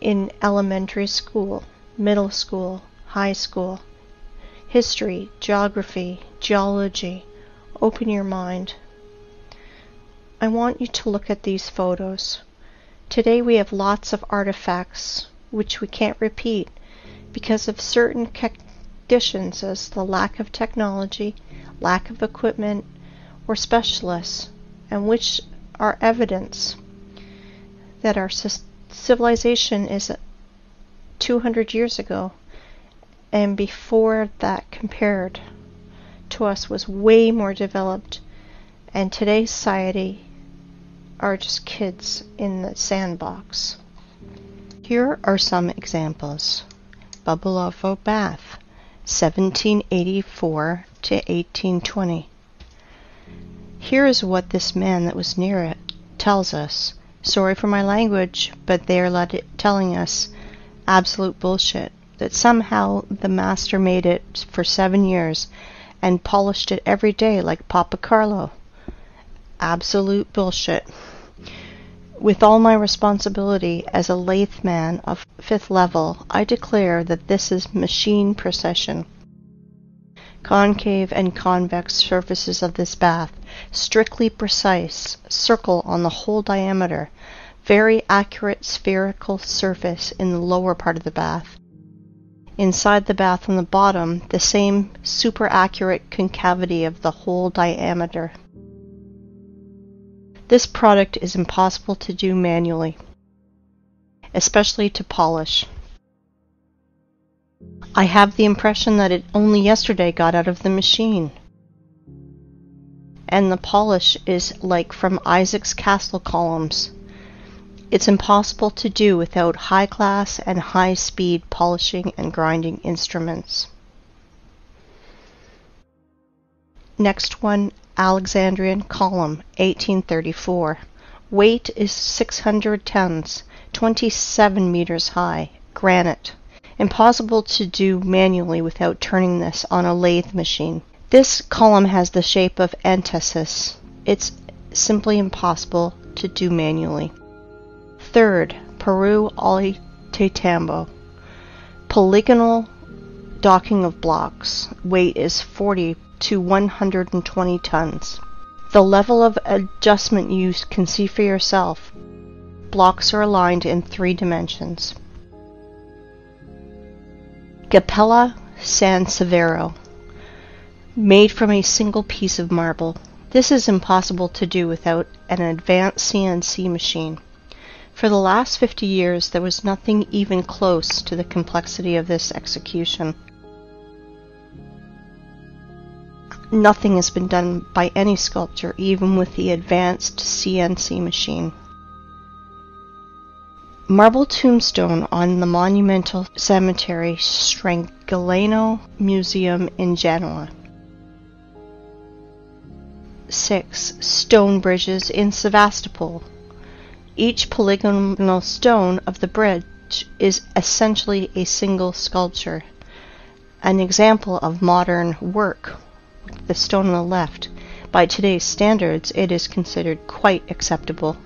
in elementary school, middle school, high school, history, geography, geology. Open your mind. I want you to look at these photos. Today we have lots of artifacts which we can't repeat because of certain conditions as the lack of technology, lack of equipment, or specialists, and which are evidence that our civilization is 200 years ago and before that compared to us was way more developed and today's society are just kids in the sandbox. Here are some examples. Babolovo Bath, 1784 to 1820. Here is what this man that was near it tells us. Sorry for my language, but they are telling us absolute bullshit. That somehow the master made it for seven years and polished it every day like Papa Carlo. Absolute bullshit. With all my responsibility as a lathe man of fifth level, I declare that this is machine procession. Concave and convex surfaces of this bath, strictly precise, circle on the whole diameter, very accurate spherical surface in the lower part of the bath. Inside the bath on the bottom, the same super accurate concavity of the whole diameter. This product is impossible to do manually, especially to polish. I have the impression that it only yesterday got out of the machine. And the polish is like from Isaac's castle columns. It's impossible to do without high class and high speed polishing and grinding instruments. Next one Alexandrian column, 1834. Weight is 600 tons, 27 meters high, granite. Impossible to do manually without turning this on a lathe machine. This column has the shape of entasis. It's simply impossible to do manually. Third, Peru Ollantaytambo. Polygonal docking of blocks. Weight is 40 to 120 tons. The level of adjustment you can see for yourself. Blocks are aligned in three dimensions. Capella San Severo, made from a single piece of marble. This is impossible to do without an advanced CNC machine. For the last 50 years, there was nothing even close to the complexity of this execution. Nothing has been done by any sculptor, even with the advanced CNC machine. Marble tombstone on the monumental cemetery Staglieno Museum in Genoa. 6. Stone bridges in Sevastopol. Each polygonal stone of the bridge is essentially a single sculpture, an example of modern work the stone on the left. By today's standards, it is considered quite acceptable.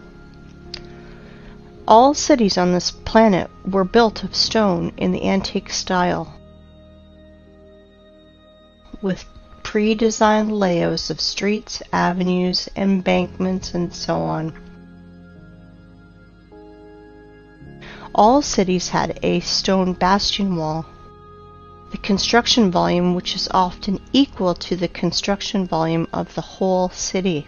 All cities on this planet were built of stone in the antique style, with pre-designed layouts of streets, avenues, embankments, and so on. All cities had a stone bastion wall the construction volume which is often equal to the construction volume of the whole city.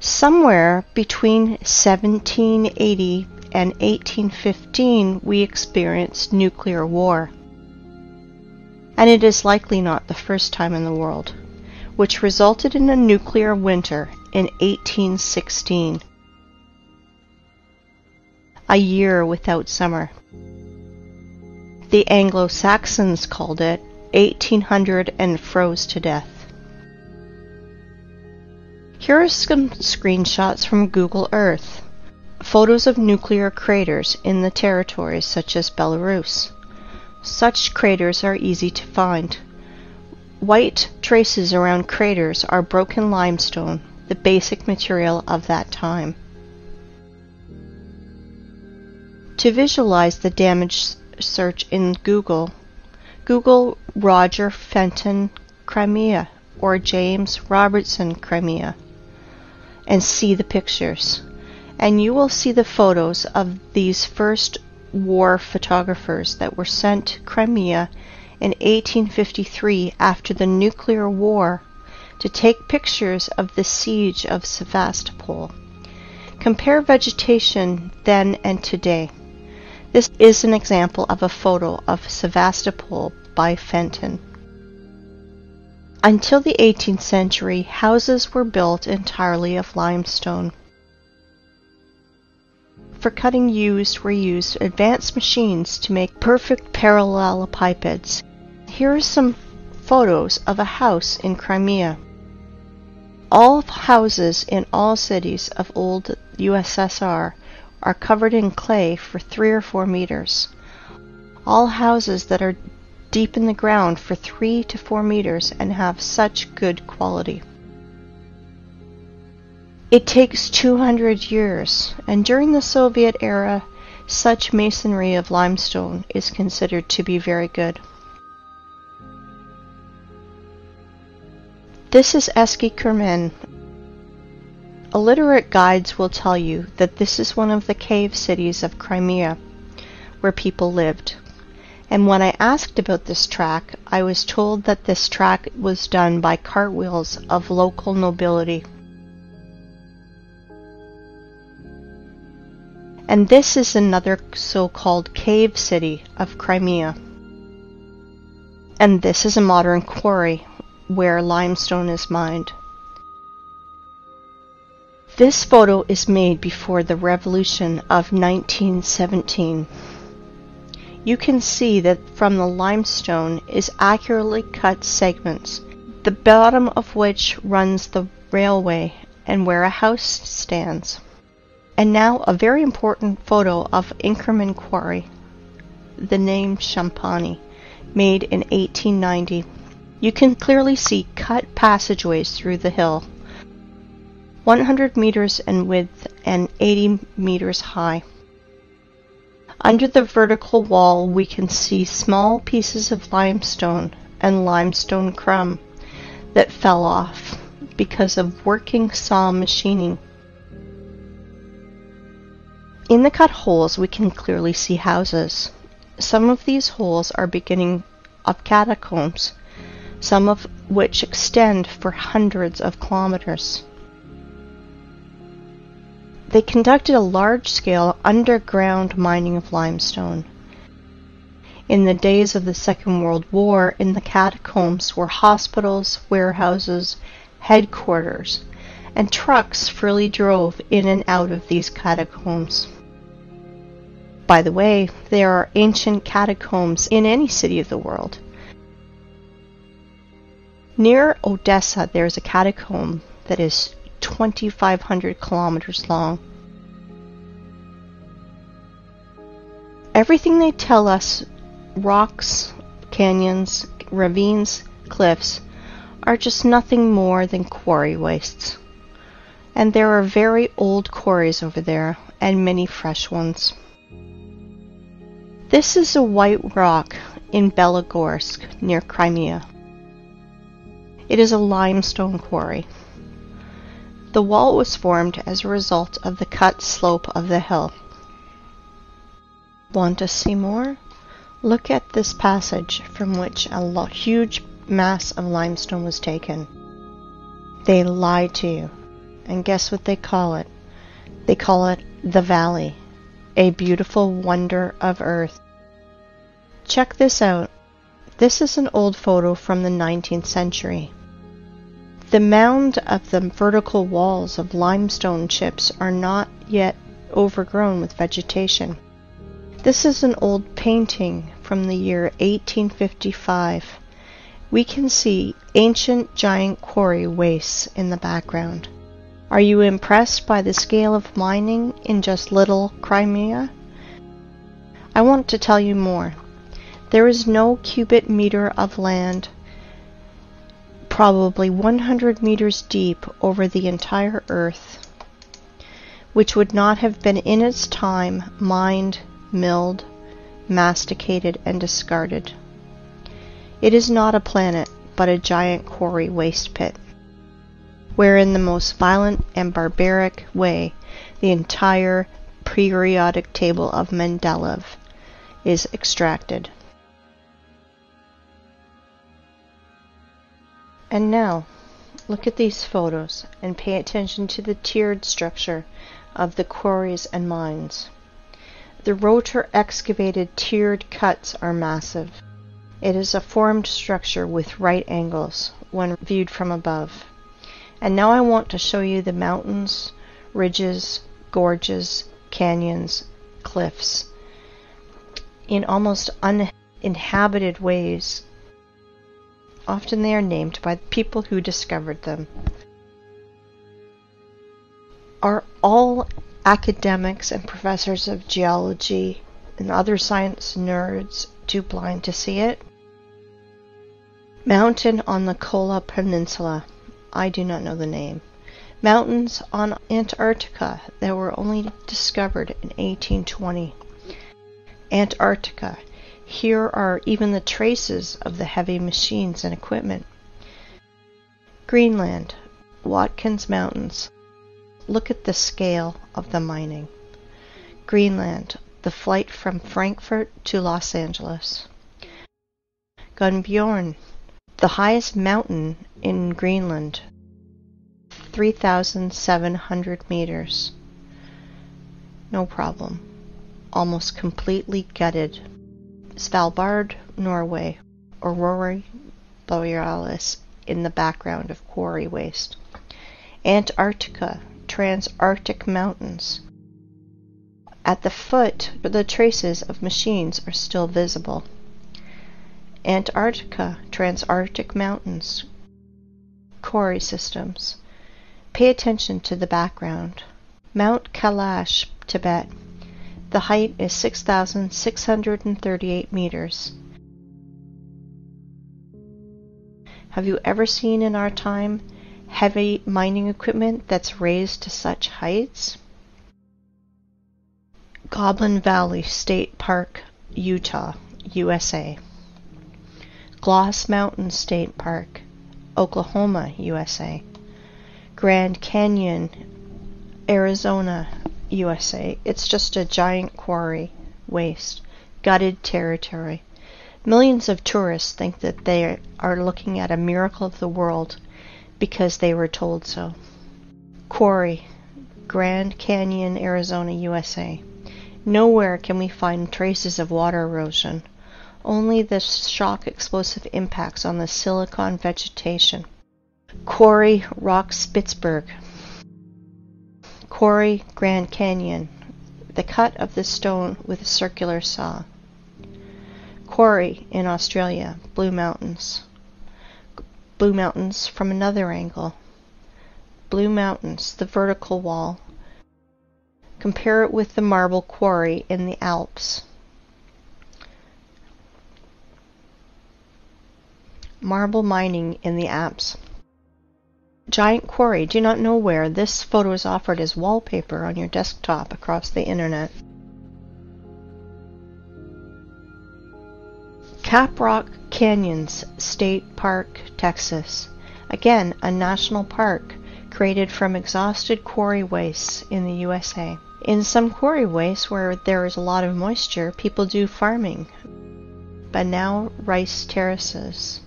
Somewhere between 1780 and 1815 we experienced nuclear war. And it is likely not the first time in the world, which resulted in a nuclear winter in 1816. A year without summer the Anglo-Saxons called it, 1800 and froze to death. Here are some screenshots from Google Earth. Photos of nuclear craters in the territories such as Belarus. Such craters are easy to find. White traces around craters are broken limestone, the basic material of that time. To visualize the damage search in Google. Google Roger Fenton Crimea or James Robertson Crimea and see the pictures. And you will see the photos of these first war photographers that were sent to Crimea in 1853 after the nuclear war to take pictures of the siege of Sevastopol. Compare vegetation then and today. This is an example of a photo of Sevastopol by Fenton. Until the 18th century, houses were built entirely of limestone. for cutting used were used advanced machines to make perfect parallelepipeds. Here are some photos of a house in Crimea. All houses in all cities of old USSR are covered in clay for three or four meters. All houses that are deep in the ground for three to four meters and have such good quality. It takes 200 years, and during the Soviet era, such masonry of limestone is considered to be very good. This is Eski Kermen. Illiterate guides will tell you that this is one of the cave cities of Crimea, where people lived. And when I asked about this track, I was told that this track was done by cartwheels of local nobility. And this is another so-called cave city of Crimea. And this is a modern quarry where limestone is mined. This photo is made before the revolution of 1917. You can see that from the limestone is accurately cut segments, the bottom of which runs the railway and where a house stands. And now a very important photo of Inkerman Quarry, the name Champagne, made in 1890. You can clearly see cut passageways through the hill, 100 meters in width and 80 meters high. Under the vertical wall we can see small pieces of limestone and limestone crumb that fell off because of working saw machining. In the cut holes we can clearly see houses. Some of these holes are beginning of catacombs, some of which extend for hundreds of kilometers. They conducted a large-scale underground mining of limestone. In the days of the Second World War, in the catacombs were hospitals, warehouses, headquarters, and trucks freely drove in and out of these catacombs. By the way, there are ancient catacombs in any city of the world. Near Odessa, there is a catacomb that is 2,500 kilometers long. Everything they tell us rocks, canyons, ravines, cliffs are just nothing more than quarry wastes. And there are very old quarries over there and many fresh ones. This is a white rock in Belogorsk near Crimea. It is a limestone quarry. The wall was formed as a result of the cut slope of the hill. Want to see more? Look at this passage from which a huge mass of limestone was taken. They lied to you. And guess what they call it? They call it the valley, a beautiful wonder of earth. Check this out. This is an old photo from the 19th century. The mound of the vertical walls of limestone chips are not yet overgrown with vegetation. This is an old painting from the year 1855. We can see ancient giant quarry wastes in the background. Are you impressed by the scale of mining in just little Crimea? I want to tell you more. There is no cubic meter of land probably 100 meters deep over the entire earth, which would not have been in its time mined, milled, masticated, and discarded. It is not a planet, but a giant quarry waste pit, where in the most violent and barbaric way the entire periodic table of Mendeleev is extracted. And now, look at these photos and pay attention to the tiered structure of the quarries and mines. The rotor excavated tiered cuts are massive. It is a formed structure with right angles when viewed from above. And now I want to show you the mountains, ridges, gorges, canyons, cliffs, in almost uninhabited ways. Often they are named by the people who discovered them. Are all academics and professors of geology and other science nerds too blind to see it? Mountain on the Kola Peninsula. I do not know the name. Mountains on Antarctica that were only discovered in 1820. Antarctica. Here are even the traces of the heavy machines and equipment. Greenland. Watkins Mountains. Look at the scale of the mining. Greenland. The flight from Frankfurt to Los Angeles. Gunnbjorn. The highest mountain in Greenland, 3,700 meters. No problem. Almost completely gutted. Svalbard, Norway. Aurora Borealis in the background of quarry waste. Antarctica, Transantarctic Mountains. At the foot, the traces of machines are still visible. Antarctica, Transantarctic Mountains, quarry systems. Pay attention to the background. Mount Kailash, Tibet. The height is 6,638 meters. Have you ever seen in our time heavy mining equipment that's raised to such heights? Goblin Valley State Park, Utah, USA. Gloss Mountain State Park, Oklahoma, USA. Grand Canyon, Arizona, USA. It's just a giant quarry, waste, gutted territory. Millions of tourists think that they are looking at a miracle of the world because they were told so. Quarry, Grand Canyon, Arizona, USA. Nowhere can we find traces of water erosion only the shock explosive impacts on the silicon vegetation. Quarry Rock Spitzberg. Quarry Grand Canyon. The cut of the stone with a circular saw. Quarry in Australia, Blue Mountains. Blue Mountains from another angle. Blue Mountains, the vertical wall. Compare it with the marble quarry in the Alps. Marble mining in the Alps. Giant quarry. Do not know where. This photo is offered as wallpaper on your desktop across the internet. Caprock Canyons State Park, Texas. Again, a national park created from exhausted quarry wastes in the USA. In some quarry wastes where there is a lot of moisture, people do farming. Banaue rice terraces.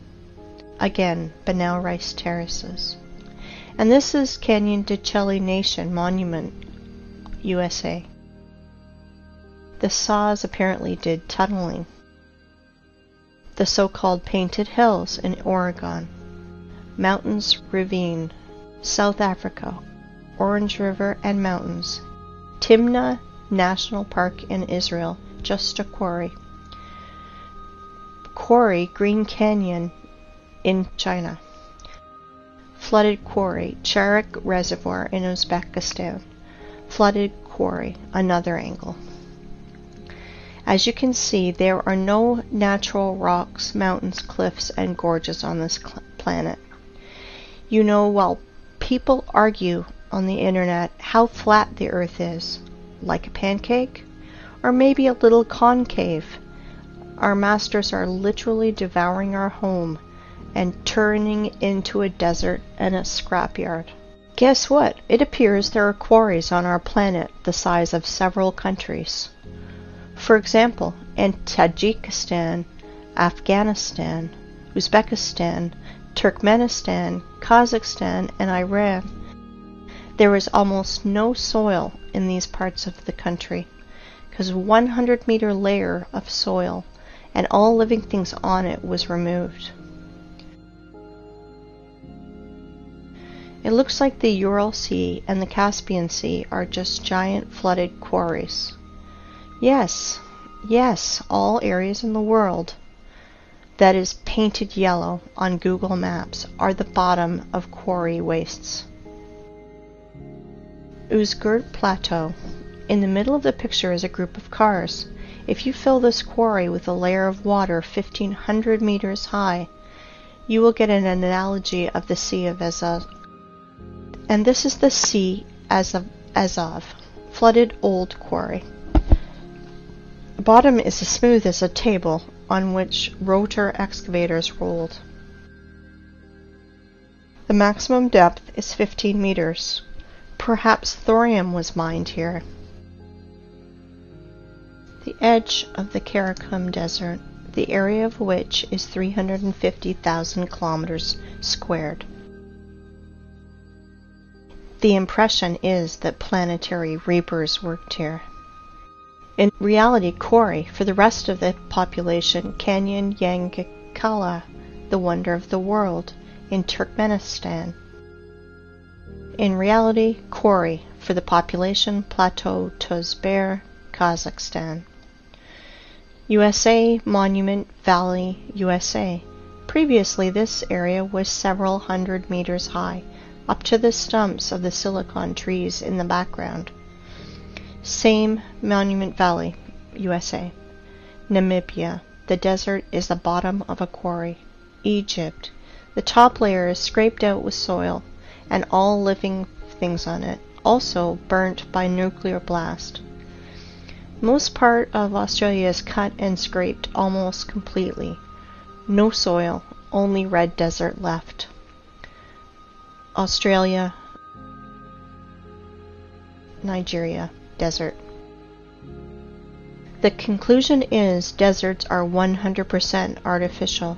Again, Banaue Rice Terraces. And this is Canyon de Chelly Nation Monument, USA. The saws apparently did tunneling. The so-called Painted Hills in Oregon. Mountains Ravine, South Africa. Orange River and Mountains. Timna National Park in Israel, just a quarry. Quarry Green Canyon in China. Flooded quarry, Charvak Reservoir in Uzbekistan. Flooded quarry, another angle. As you can see, there are no natural rocks, mountains, cliffs, and gorges on this planet. You know, while people argue on the internet how flat the earth is, like a pancake, or maybe a little concave, our masters are literally devouring our home and turning into a desert and a scrapyard. Guess what? It appears there are quarries on our planet the size of several countries. For example, in Tajikistan, Afghanistan, Uzbekistan, Turkmenistan, Kazakhstan, and Iran, there is almost no soil in these parts of the country because 100 meter layer of soil and all living things on it was removed. It looks like the Aral Sea and the Caspian Sea are just giant flooded quarries. Yes, yes, all areas in the world that is painted yellow on Google Maps are the bottom of quarry wastes. Ustyurt Plateau. In the middle of the picture is a group of cars. If you fill this quarry with a layer of water 1500 meters high, you will get an analogy of the Sea of Azov. And this is the Sea as of Azov, flooded old quarry. The bottom is as smooth as a table on which rotor excavators rolled. The maximum depth is 15 meters. Perhaps thorium was mined here. The edge of the Karakum Desert, the area of which is 350,000 kilometers squared. The impression is that planetary reapers worked here. In reality, Kori, for the rest of the population, Canyon Yangakala, the wonder of the world, in Turkmenistan. In reality, Kori, for the population, Plateau Tozber, Kazakhstan. USA Monument Valley, USA. Previously, this area was several hundred meters high, up to the stumps of the silicon trees in the background. Same Monument Valley, USA. Namibia. The desert is the bottom of a quarry. Egypt. The top layer is scraped out with soil and all living things on it, also burnt by nuclear blast. Most part of Australia is cut and scraped almost completely. No soil, only red desert left. Australia, Nigeria desert. The conclusion is deserts are 100% artificial.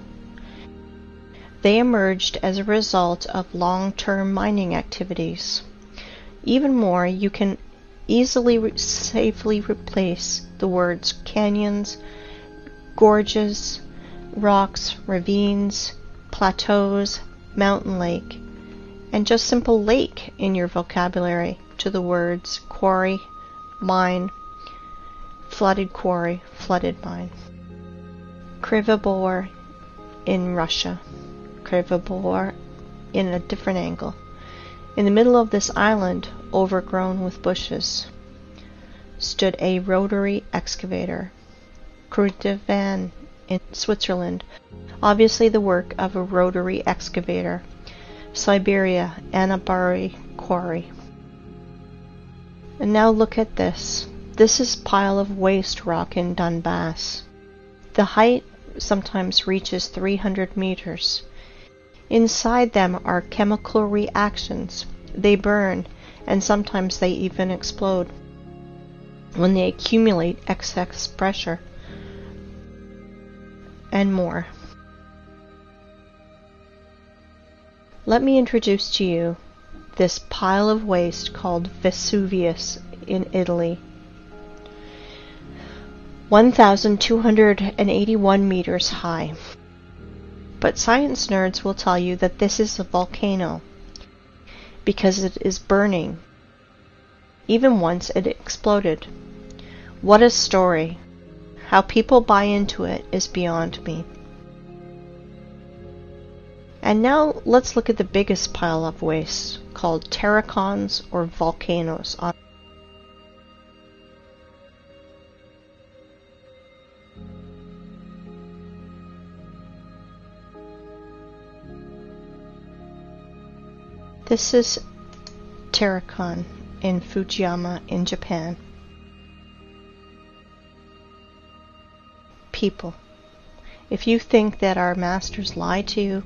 They emerged as a result of long term mining activities. Even more, you can easily re- safely replace the words canyons, gorges, rocks, ravines, plateaus, mountain lake, and just simple lake in your vocabulary to the words quarry, mine, flooded quarry, flooded mine. Krivobor in Russia. Krivobor in a different angle. In the middle of this island, overgrown with bushes, stood a rotary excavator. Creux du Van in Switzerland, obviously the work of a rotary excavator. Siberia, Annabari Quarry. And now look at this. This is pile of waste rock in Donbass. The height sometimes reaches 300 meters. Inside them are chemical reactions. They burn, and sometimes they even explode when they accumulate excess pressure and more. Let me introduce to you this pile of waste called Vesuvius in Italy. 1,281 meters high. But science nerds will tell you that this is a volcano because it is burning. Even once it exploded. What a story. How people buy into it is beyond me. And now let's look at the biggest pile of waste called terracons or volcanoes This is Terracon in Fujiyama in Japan. People, if you think that our masters lie to you,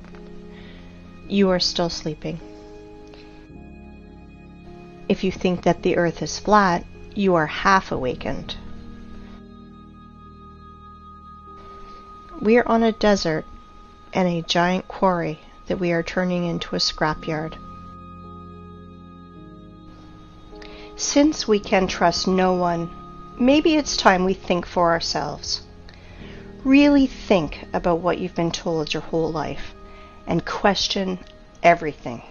you are still sleeping. If you think that the earth is flat, you are half awakened. We are on a desert and a giant quarry that we are turning into a scrapyard. Since we can trust no one, maybe it's time we think for ourselves. Really think about what you've been told your whole life and question everything.